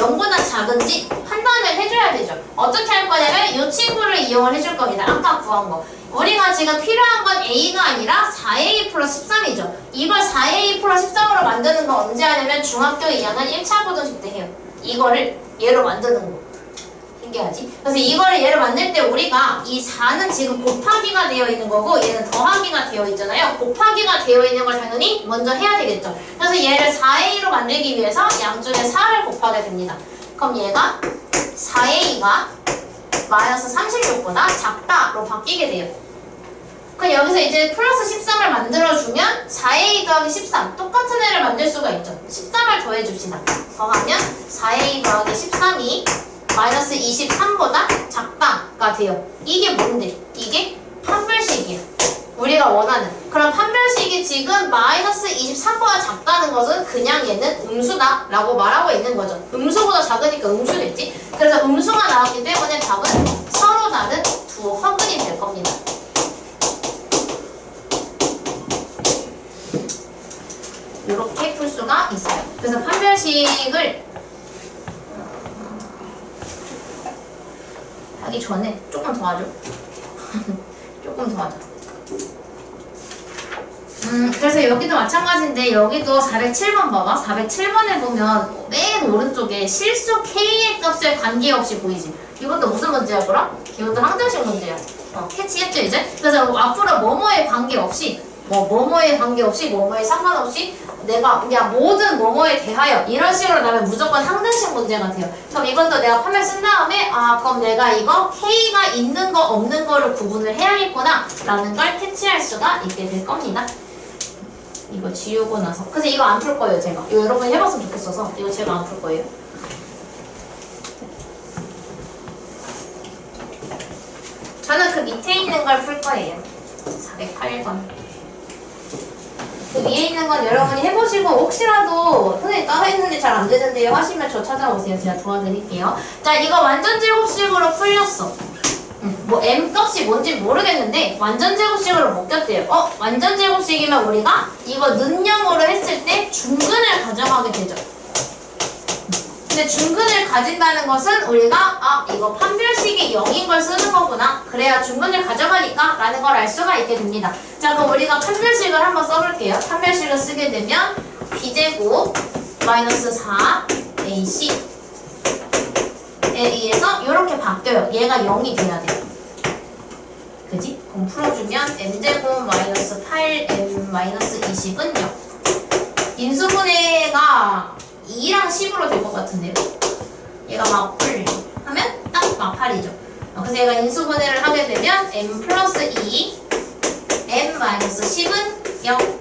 0보다 작은지 판단을 해줘야 되죠. 어떻게 할 거냐면 이 친구를 이용을 해줄 겁니다. 아까 구한 거. 우리가 지금 필요한 건 A가 아니라 4A 플러스 13이죠. 이걸 4A 플러스 13으로 만드는 거 언제 하냐면 중학교 2학년 1차 고등식 때 해요. 이거를 얘로 만드는 거. 신기하지? 그래서 이거를 얘를 만들 때 우리가 이 4는 지금 곱하기가 되어 있는 거고 얘는 더하기가 되어 있잖아요. 곱하기가 되어 있는 걸 당연히 먼저 해야 되겠죠. 그래서 얘를 4A로 만들기 위해서 양쪽에 4를 곱하게 됩니다. 그럼 얘가 4A가 마이너스 36보다 작다로 바뀌게 돼요. 그럼 여기서 이제 플러스 13을 만들어주면 4A 더하기 13 똑같은 애를 만들 수가 있죠. 13을 더해줍시다. 더하면 4A 더하기 13이 마이너스 23보다 작다가 돼요. 이게 뭔데? 이게 판별식이야. 우리가 원하는. 그럼 판별식이 지금 마이너스 23보다 작다는 것은 그냥 얘는 음수다 라고 말하고 있는 거죠. 음수보다 작으니까 음수겠지? 그래서 음수가 나왔기 때문에 답은 서로 다른 두 허근이 될 겁니다. 이렇게 풀 수가 있어요. 그래서 판별식을 하기 전에 조금 더 하죠. 조금 더 하자. 음, 그래서 여기도 마찬가지인데 여기도 407번 봐봐. 407번에 보면 맨 오른쪽에 실수 K의 값에 관계없이 보이지. 이것도 무슨 문제야, 그럼? 이것도 항등식 문제야. 어, 캐치했죠, 이제? 그래서 앞으로 뭐뭐에 관계없이 뭐 뭐뭐에 관계없이 뭐뭐에 상관없이 내가 그냥 모든 뭐뭐에 대하여 이런 식으로 나면 무조건 항등식 문제가 돼요. 그럼 이것도 내가 판을 쓴 다음에 아 그럼 내가 이거 K가 있는 거 없는 거를 구분을 해야겠구나 라는 걸 캐치할 수가 있게 될 겁니다. 이거 지우고 나서 그래서 이거 안 풀 거예요 제가 이거 여러분 해봤으면 좋겠어서 이거 제가 안 풀 거예요. 저는 그 밑에 있는 걸 풀 거예요. 408번. 그 위에 있는 건 여러분이 해보시고 혹시라도 선생님 따라 했는데 잘 안 되는데요 하시면 저 찾아오세요. 제가 도와드릴게요. 자 이거 완전 제곱식으로 풀렸어. 음, 뭐 m 값이 뭔지 모르겠는데 완전 제곱식으로 묶였대요. 어 완전 제곱식이면 우리가 이거 는형으로 했을 때 중근을 가정하게 되죠. 근데 중근을 가진다는 것은 우리가 아 이거 판별식이 0인 걸 쓰는 거구나. 그래야 중근을 가져가니까 라는 걸 알 수가 있게 됩니다. 자 그럼 우리가 판별식을 한번 써볼게요. 판별식을 쓰게 되면 b제곱 마이너스 4 ac 에 의해서 이렇게 바뀌어요. 얘가 0이 돼야 돼요. 그지? 그럼 풀어주면 m제곱 마이너스 8m 마이너스 20은 0 인수분해가 2랑 10으로 될 것 같은데요. 얘가 막풀 하면 딱 마팔이죠. 어, 그래서 얘가 인수분해를 하게 되면 m 플러스 2, m 마이너스 10은 0.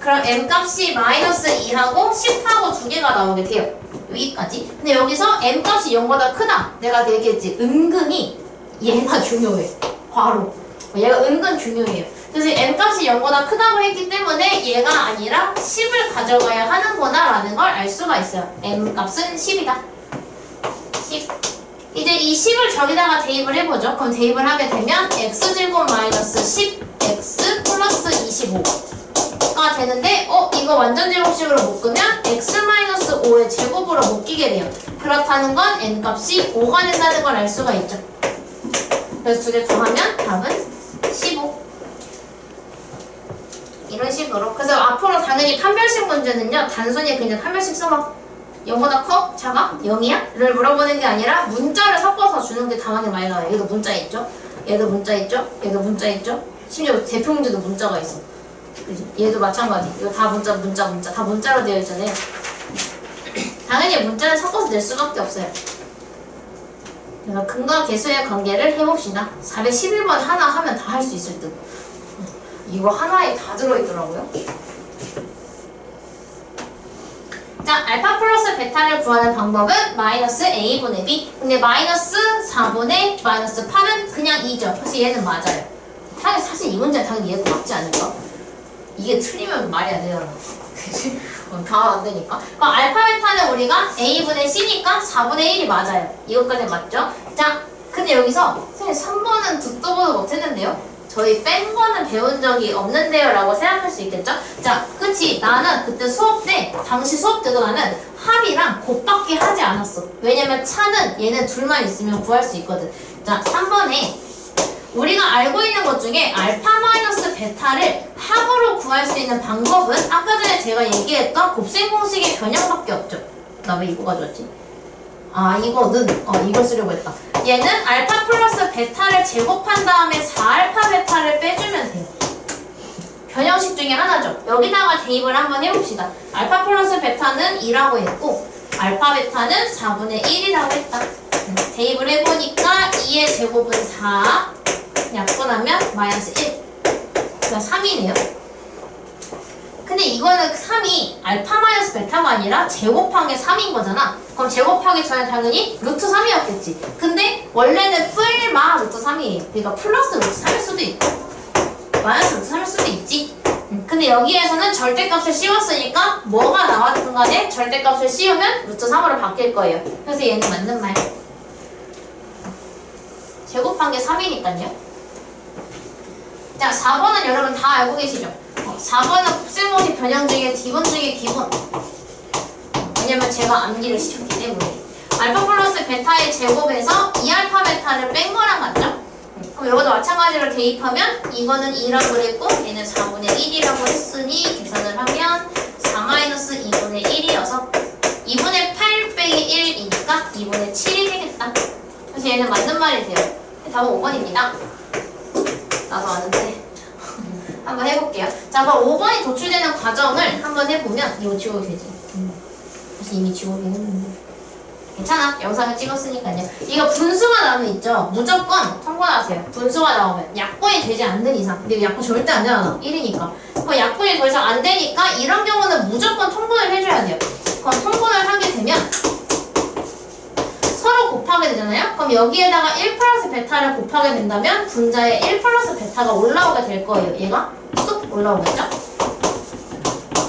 그럼 m 값이 마이너스 2하고 10하고 두 개가 나오게 돼요. 여기까지. 근데 여기서 m 값이 0보다 크다. 내가 얘기했지. 은근히 얘가 중요해. 바로. 얘가 은근 중요해요. 그래서 m값이 0보다 크다고 했기 때문에 얘가 아니라 10을 가져가야 하는구나 라는 걸 알 수가 있어요. m값은 10이다. 10. 이제 이 10을 저기다가 대입을 해보죠. 그럼 대입을 하게 되면 x제곱 마이너스 10x 플러스 25가 되는데 어? 이거 완전 제곱식으로 묶으면 x 마이너스 5의 제곱으로 묶이게 돼요. 그렇다는 건 n값이 5가 된다는 걸 알 수가 있죠. 그래서 두 개 더하면 답은 15. 이런 식으로. 그래서 앞으로 당연히 판별식 문제는요, 단순히 그냥 판별식 써봐. 0보다 커? 작아? 0이야? 를 물어보는 게 아니라 문자를 섞어서 주는 게 당연히 많이 나와요. 얘도 문자 있죠? 얘도 문자 있죠? 얘도 문자 있죠? 심지어 대표 문제도 문자가 있어. 그지? 얘도 마찬가지. 이거 다 문자, 문자, 문자. 다 문자로 되어 있잖아요. 당연히 문자를 섞어서 낼 수밖에 없어요. 그래서 근과 계수의 관계를 해봅시다. 411번 하나 하면 다 할 수 있을 듯. 이거 하나에 다 들어있더라고요. 자, 알파 플러스 베타를 구하는 방법은 마이너스 a분의 b. 근데 마이너스 4분의 마이너스 8은 그냥 2죠. 그래서 얘는 맞아요. 사실, 사실 이 문제는 당연히 얘도 맞지 않을까? 이게 틀리면 말이 안 되잖아. 그치? 어, 다안 되니까. 그럼 알파 베타는 우리가 a분의 c니까 4분의 1이 맞아요. 이것까지 맞죠? 자, 근데 여기서 선생님 3번은 듣도 보도 못했는데요? 저희 뺀 거는 배운 적이 없는데요 라고 생각할 수 있겠죠? 자, 그치 나는 그때 수업 때 당시 수업 때도 나는 합이랑 곱밖에 하지 않았어 왜냐면 차는 얘는 둘만 있으면 구할 수 있거든 자, 3번에 우리가 알고 있는 것 중에 알파 마이너스 베타를 합으로 구할 수 있는 방법은 아까 전에 제가 얘기했던 곱셈 공식의 변형밖에 없죠 나 왜 이거 가져왔지? 아 이거는 어 이걸 쓰려고 했다. 얘는 알파 플러스 베타를 제곱한 다음에 4알파 베타를 빼주면 돼요. 변형식 중에 하나죠. 여기다가 대입을 한번 해봅시다. 알파 플러스 베타는 2라고 했고 알파 베타는 4분의 1이라고 했다. 음, 대입을 해보니까 2의 제곱은 4 약분하면 마이너스 1 그러니까 3이네요 근데 이거는 3이 알파 마이너스 베타가 아니라 제곱한 게 3인 거잖아. 그럼 제곱하기 전에 당연히 루트 3이었겠지. 근데 원래는 뿔마 루트 3이에요. 그러니까 플러스 루트 3일 수도 있고 마이너스 루트 3일 수도 있지. 음, 근데 여기에서는 절대값을 씌웠으니까 뭐가 나왔든 간에 절대값을 씌우면 루트 3으로 바뀔 거예요. 그래서 얘는 맞는 말. 제곱한 게 3이니까요. 자, 4번은 여러분 다 알고 계시죠? 4번은 곱셈공식 변형식의 기본 중에 기본. 왜냐면 제가 암기를 시켰기 때문에. 알파 플러스 베타의 제곱에서 2알파 베타를 뺀 거랑 같죠? 그럼 이것도 마찬가지로 대입하면 이거는 2라고 그랬고 얘는 4분의 1이라고 했으니 계산을 하면 4 2분의 1이어서 2분의 8 빼기 1이니까 2분의 7이 되겠다. 그래서 얘는 맞는 말이 돼요. 답은 5번입니다. 나도 아는데. 한번 해볼게요. 자, 그럼 5번이 도출되는 과정을 한번 해보면 이거 지워도 되지. 음. 사실 이미 지워긴 했는데. 괜찮아. 영상을 찍었으니까요. 이거 분수가 나오면 있죠. 무조건 통과하세요. 분수가 나오면 약분이 되지 않는 이상. 근데 약분 절대 안 되잖아. 1이니까. 그럼 약분이 더 이상 안 되니까 이런 경우는 무조건 통분을 해줘야 돼요. 그럼 통분을 하게 되면 서로 곱하게 되잖아요? 그럼 여기에다가 1 플러스 베타를 곱하게 된다면 분자에 1 플러스 베타가 올라오게 될 거예요. 얘가 쑥 올라오겠죠?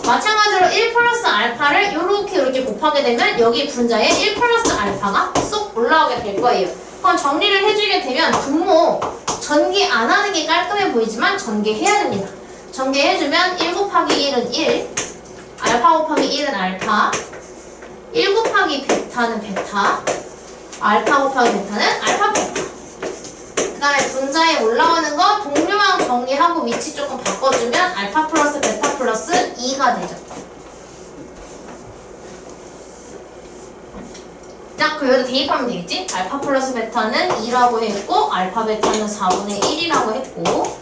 마찬가지로 1 플러스 알파를 이렇게 이렇게 곱하게 되면 여기 분자에 1 플러스 알파가 쏙 올라오게 될 거예요. 그럼 정리를 해주게 되면 분모 전개 안 하는 게 깔끔해 보이지만 전개해야 됩니다. 전개해주면 1 곱하기 1은 1, 알파 곱하기 1은 알파, 1 곱하기 베타는 베타, 알파 곱하기 베타는 알파 베타. 그 다음에 분자에 올라오는 거 동류항 정리하고 위치 조금 바꿔주면 알파 플러스 베타 플러스 2가 되죠. 자, 그 여기다 대입하면 되겠지? 알파 플러스 베타는 2라고 했고 알파 베타는 4분의 1이라고 했고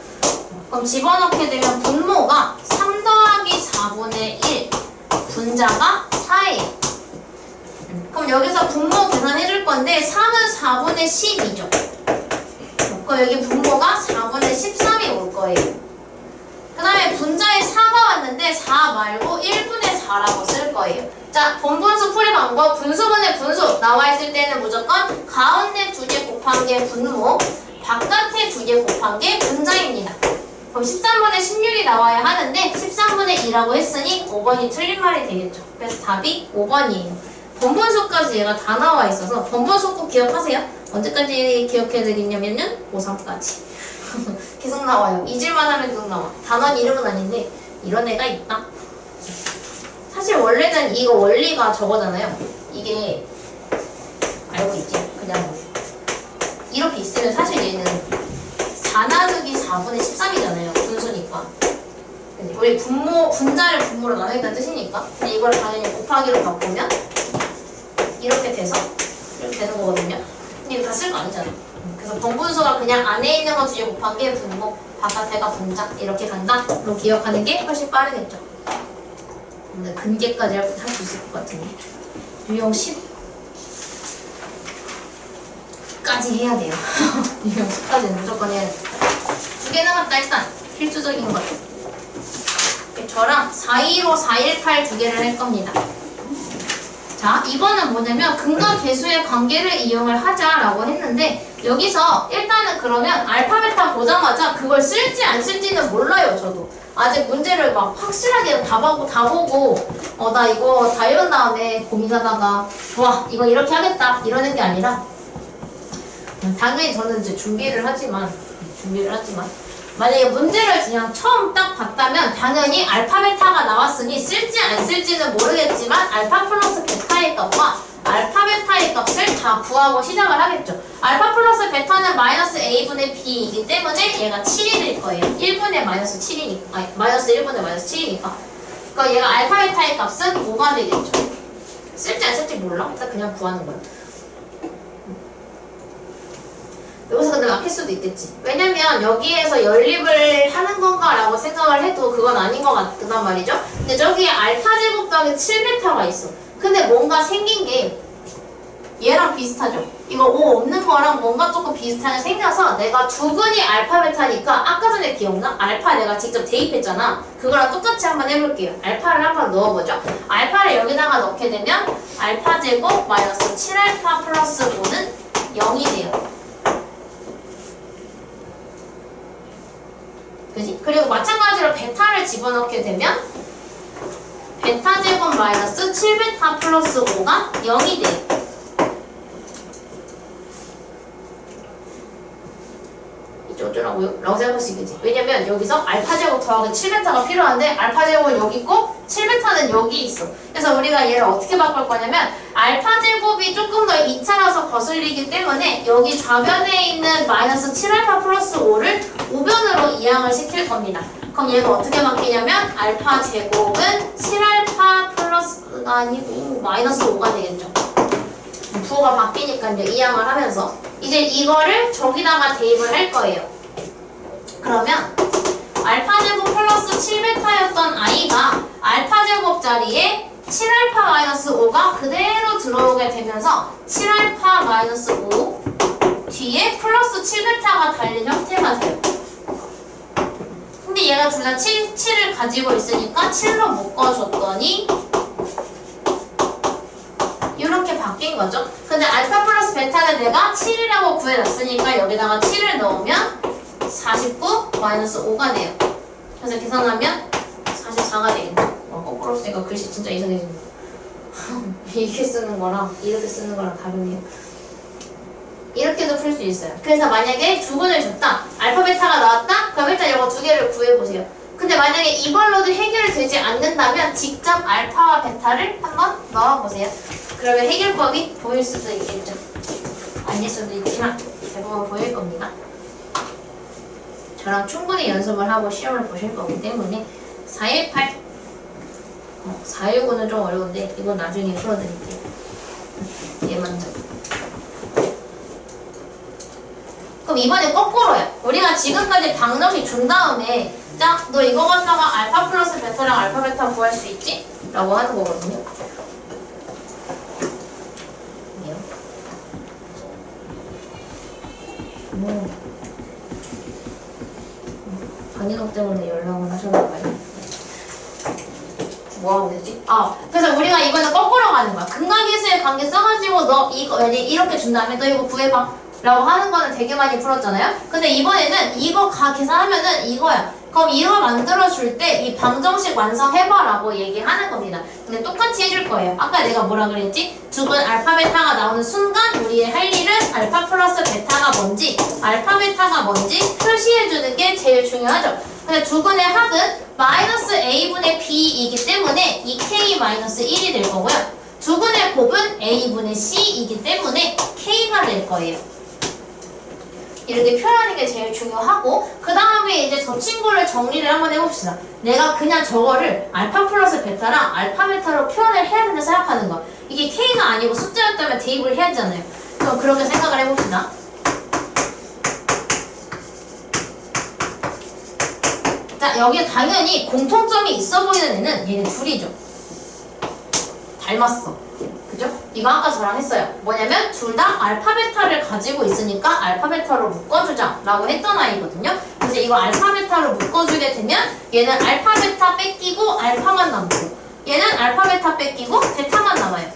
그럼 집어넣게 되면 분모가 3 더하기 4분의 1 분자가 4예요. 그럼 여기서 분모 계산해줄 건데 3은 4분의 10이죠. 그럼 여기 분모가 4분의 13이 올 거예요. 그 다음에 분자에 4가 왔는데 4 말고 1분의 4라고 쓸 거예요. 자, 본분수 풀이 방법, 분수분의 분수 나와 있을 때는 무조건 가운데 두 개 곱한 게 분모, 바깥에 두 개 곱한 게 분자입니다. 그럼 13분의 16이 나와야 하는데 13분의 2라고 했으니 5번이 틀린 말이 되겠죠. 그래서 답이 5번이에요. 본분수까지 얘가 다 나와 있어서 본분수 꼭 기억하세요. 언제까지 기억해드리냐면은 고3까지. 계속 나와요. 잊을만 하면 계속 나와. 단원 이름은 아닌데 이런 애가 있다. 사실 원래는 이거 원리가 저거잖아요. 이게 알고 있지? 그냥 이렇게 있으면 사실 얘는 4 나누기 4분의 13이잖아요. 분수니까. 우리 분모, 분자를 분모로 나누겠다는 뜻이니까. 근데 이걸 당연히 곱하기로 바꾸면 이렇게 돼서 이렇게 되는 거거든요. 근데 이거 다 쓸 거 아니잖아. 그래서 번분수가 그냥 안에 있는 거두개 곱한 게 분모, 바깥에가 분자 이렇게 간다 로 기억하는 게 훨씬 빠르겠죠. 근데 근계까지 할 수 있을 것 같은데. 유형 10까지 해야 돼요. 유형 10까지는 무조건 해야 돼. 두 개 남았다 일단 필수적인 것. 저랑 415, 418 두 개를 할 겁니다. 자, 이번은 뭐냐면 근과 계수의 관계를 이용을 하자라고 했는데 여기서 일단은 그러면 알파 베타 보자마자 그걸 쓸지 안 쓸지는 몰라요, 저도. 아직 문제를 막 확실하게 다 보고 다 보고 어 나 이거 다 이런 다음에 고민하다가 좋아 이거 이렇게 하겠다 이러는 게 아니라 음, 당연히 저는 이제 준비를 하지만 준비를 하지만 만약에 문제를 그냥 처음 딱 봤다면 당연히 알파 베타가 나왔으니 쓸지 안 쓸지는 모르겠지만 알파 플러스 베타의 값과 알파 베타의 값을 다 구하고 시작을 하겠죠. 알파 플러스 베타는 마이너스 a분의 b이기 때문에 얘가 7일 거예요. 1분의 마이너스 7이니까 아니 마이너스 1분의 마이너스 7이니까 그러니까 얘가 알파 베타의 값은 5가 되겠죠. 쓸지 안 쓸지 몰라. 그냥 구하는 거야. 여기서 근데 막힐 수도 있겠지. 왜냐면 여기에서 연립을 하는 건가 라고 생각을 해도 그건 아닌 것 같단 말이죠. 근데 저기에 알파 제곱 더하기 7베타가 있어. 근데 뭔가 생긴 게 얘랑 비슷하죠? 이거 5 없는 거랑 뭔가 조금 비슷하게 생겨서 내가 두근이 알파 베타니까 아까 전에 기억나? 알파 내가 직접 대입했잖아. 그거랑 똑같이 한번 해볼게요. 알파를 한번 넣어보죠. 알파를 여기다가 넣게 되면 알파 제곱 마이너스 7알파 플러스 5는 0이 돼요. 그지? 그리고 마찬가지로 베타를 집어넣게 되면 베타 제곱 마이너스 7베타 플러스 5가 0이 돼. 이 어쩌라고요? 라고 생각할 수 있겠지. 왜냐면 여기서 알파 제곱 더하기 7베타가 필요한데 알파 제곱은 여기 있고 7베타는 여기 있어. 그래서 우리가 얘를 어떻게 바꿀 거냐면 알파 제곱이 조금 더 2차라서 거슬리기 때문에 여기 좌변에 있는 마이너스 7알파 플러스 5를 우변으로 이항을 시킬 겁니다. 그럼 얘가 어떻게 바뀌냐면 알파 제곱은 7알파 플러스가 아니고 마이너스 5가 되겠죠. 부호가 바뀌니까 이제 이항을 하면서 이제 이거를 저기다가 대입을 할 거예요. 그러면 알파 제곱 플러스 7베타였던 i가 알파 제곱 자리에 7알파 마이너스 5가 그대로 들어오게 되면서 7알파 마이너스 5 뒤에 플러스 7베타가 달린 형태가 돼요. 근데 얘가 둘 다 7, 7을 가지고 있으니까 7로 묶어줬더니 이렇게 바뀐 거죠. 근데 알파 플러스 베타는 내가 7이라고 구해놨으니까 여기다가 7을 넣으면 49 마이너스 5가 돼요. 그래서 계산하면 44가 되겠네. 어, 풀었으니까 글씨 진짜 이상해진다. 이렇게 쓰는 거랑 이렇게 쓰는 거랑 다르네요. 이렇게도 풀 수 있어요. 그래서 만약에 두근을 줬다. 알파 베타가 나왔다? 그럼 일단 이거 두 개를 구해보세요. 근데 만약에 이걸로도 해결되지 않는다면 직접 알파와 베타를 한번 넣어보세요. 그러면 해결법이 보일 수도 있겠죠. 아닐 수도 있지만 대부분 보일 겁니다. 저랑 충분히 연습을 하고 시험을 보실 거기 때문에 418 어, 419는 좀 어려운데 이건 나중에 풀어드릴게요. 얘 먼저. 그럼 이번에 거꾸로야. 우리가 지금까지 방정식 준 다음에 자, 너 이거 갖다가 알파 플러스 베타랑 알파 베타 구할 수 있지? 라고 하는 거거든요. 뭐 강인호 때문에 연락을 하셨나봐요. 뭐 하면 되지? 아, 그래서 우리가 이거는 거꾸로 가는 거야. 근각계수의 관계 써가지고 너 이거 아니, 이렇게 준 다음에 너 이거 구해봐. 라고 하는 거는 되게 많이 풀었잖아요? 근데 이번에는 이거 가 계산하면은 이거야. 그럼 이거 만들어줄 때 이 방정식 완성해봐 라고 얘기하는 겁니다. 근데 똑같이 해줄 거예요. 아까 내가 뭐라 그랬지? 두근 알파 베타가 나오는 순간 우리의 할 일은 알파 플러스 베타가 뭔지 알파 베타가 뭔지 표시해주는 게 제일 중요하죠. 근데 두근의 합은 마이너스 a분의 b이기 때문에 2k 마이너스 1이 될 거고요. 두근의 곱은 a분의 c이기 때문에 k가 될 거예요. 이렇게 표현하는 게 제일 중요하고 그 다음에 이제 저 친구를 정리를 한번 해봅시다. 내가 그냥 저거를 알파 플러스 베타랑 알파 베타로 표현을 해야 된다 생각하는 거. 이게 k가 아니고 숫자였다면 대입을 해야 되잖아요. 그럼 그렇게 생각을 해봅시다. 자 여기에 당연히 공통점이 있어 보이는 애는 얘네 둘이죠. 닮았어. 이거 아까 저랑 했어요. 뭐냐면 둘 다 알파 베타를 가지고 있으니까 알파 베타로 묶어주자 라고 했던 아이거든요. 그래서 이거 알파 베타로 묶어주게 되면 얘는 알파 베타 뺏기고 알파만 남고 얘는 알파 베타 뺏기고 베타만 남아요.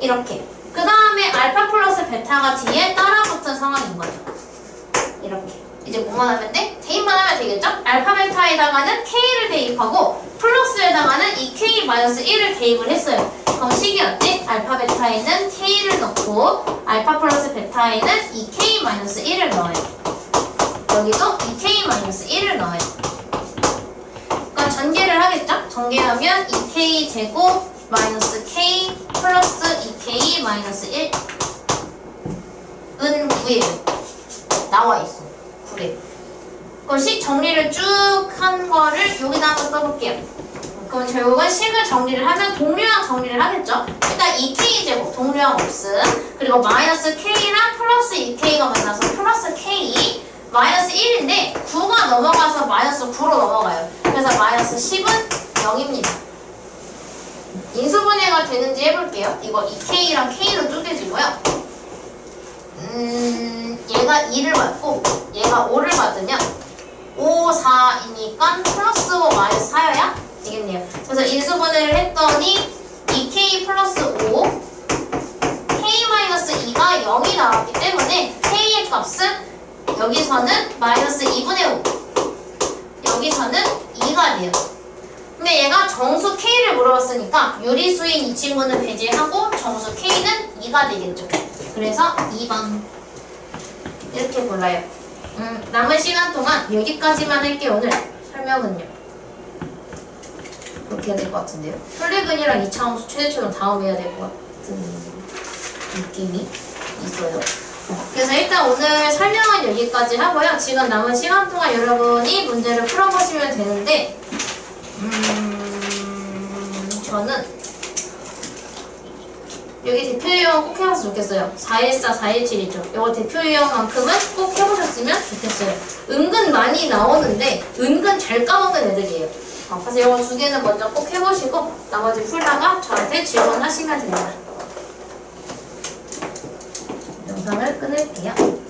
이렇게. 그 다음에 알파 플러스 베타가 뒤에 따라붙은 상황인 거죠. 이렇게. 이제 뭐만 하면 돼? 대입만 하면 되겠죠? 알파 베타에다가는 K를 대입하고 플러스에다가는 이 K-1을 대입을 했어요. 그럼 식이 어때? 알파 베타에는 K를 넣고 알파 플러스 베타에는 이 K-1을 넣어요. 여기도 이 K-1을 넣어요. 그러니까 전개를 하겠죠? 전개하면 2K 제곱 마이너스 K 플러스 2K 마이너스 1은 9예요. 나와 있어. 9래. 그럼 식 정리를 쭉 한 거를 여기다 한번 써볼게요. 그럼 결국은 식을 정리를 하면 동류항 정리를 하겠죠? 일단 2K제곱 동류항 없음 그리고 마이너스 K랑 플러스 2K가 만나서 플러스 K 마이너스 1인데 9가 넘어가서 마이너스 9로 넘어가요. 그래서 마이너스 10은 0입니다. 인수분해가 되는지 해볼게요. 이거 2K랑 K로 쪼개지고요. 음, 얘가 2를 받고 얘가 5를 받으면 5, 4이니까 플러스 5 마이너스 4여야 되겠네요. 그래서 인수분해를 했더니 2K 플러스 5 K 마이너스 2가 0이 나왔기 때문에 K의 값은 여기서는 마이너스 2분의 5 여기서는 2가 돼요. 근데 얘가 정수 K를 물어봤으니까 유리수인 이 친구는 배제하고 정수 K는 2가 되겠죠. 그래서 2번 이렇게 골라요. 음, 남은 시간 동안 여기까지만 할게요. 오늘 설명은요. 그렇게 해야 될 것 같은데요. 플래근이랑 이차함수 최대치로 다음 해야 될 것 같은 느낌이 있어요. 그래서 일단 오늘 설명은 여기까지 하고요. 지금 남은 시간 동안 여러분이 문제를 풀어보시면 되는데 음, 저는 여기 대표 유형 꼭 해봤으면 좋겠어요. 414, 417이죠. 이거 대표 유형만큼은 꼭 해보셨으면 좋겠어요. 은근 많이 나오는데 은근 잘 까먹는 애들이에요. 어, 그래서 이거 두 개는 먼저 꼭 해보시고 나머지 풀다가 저한테 질문하시면 됩니다. 영상을 끊을게요.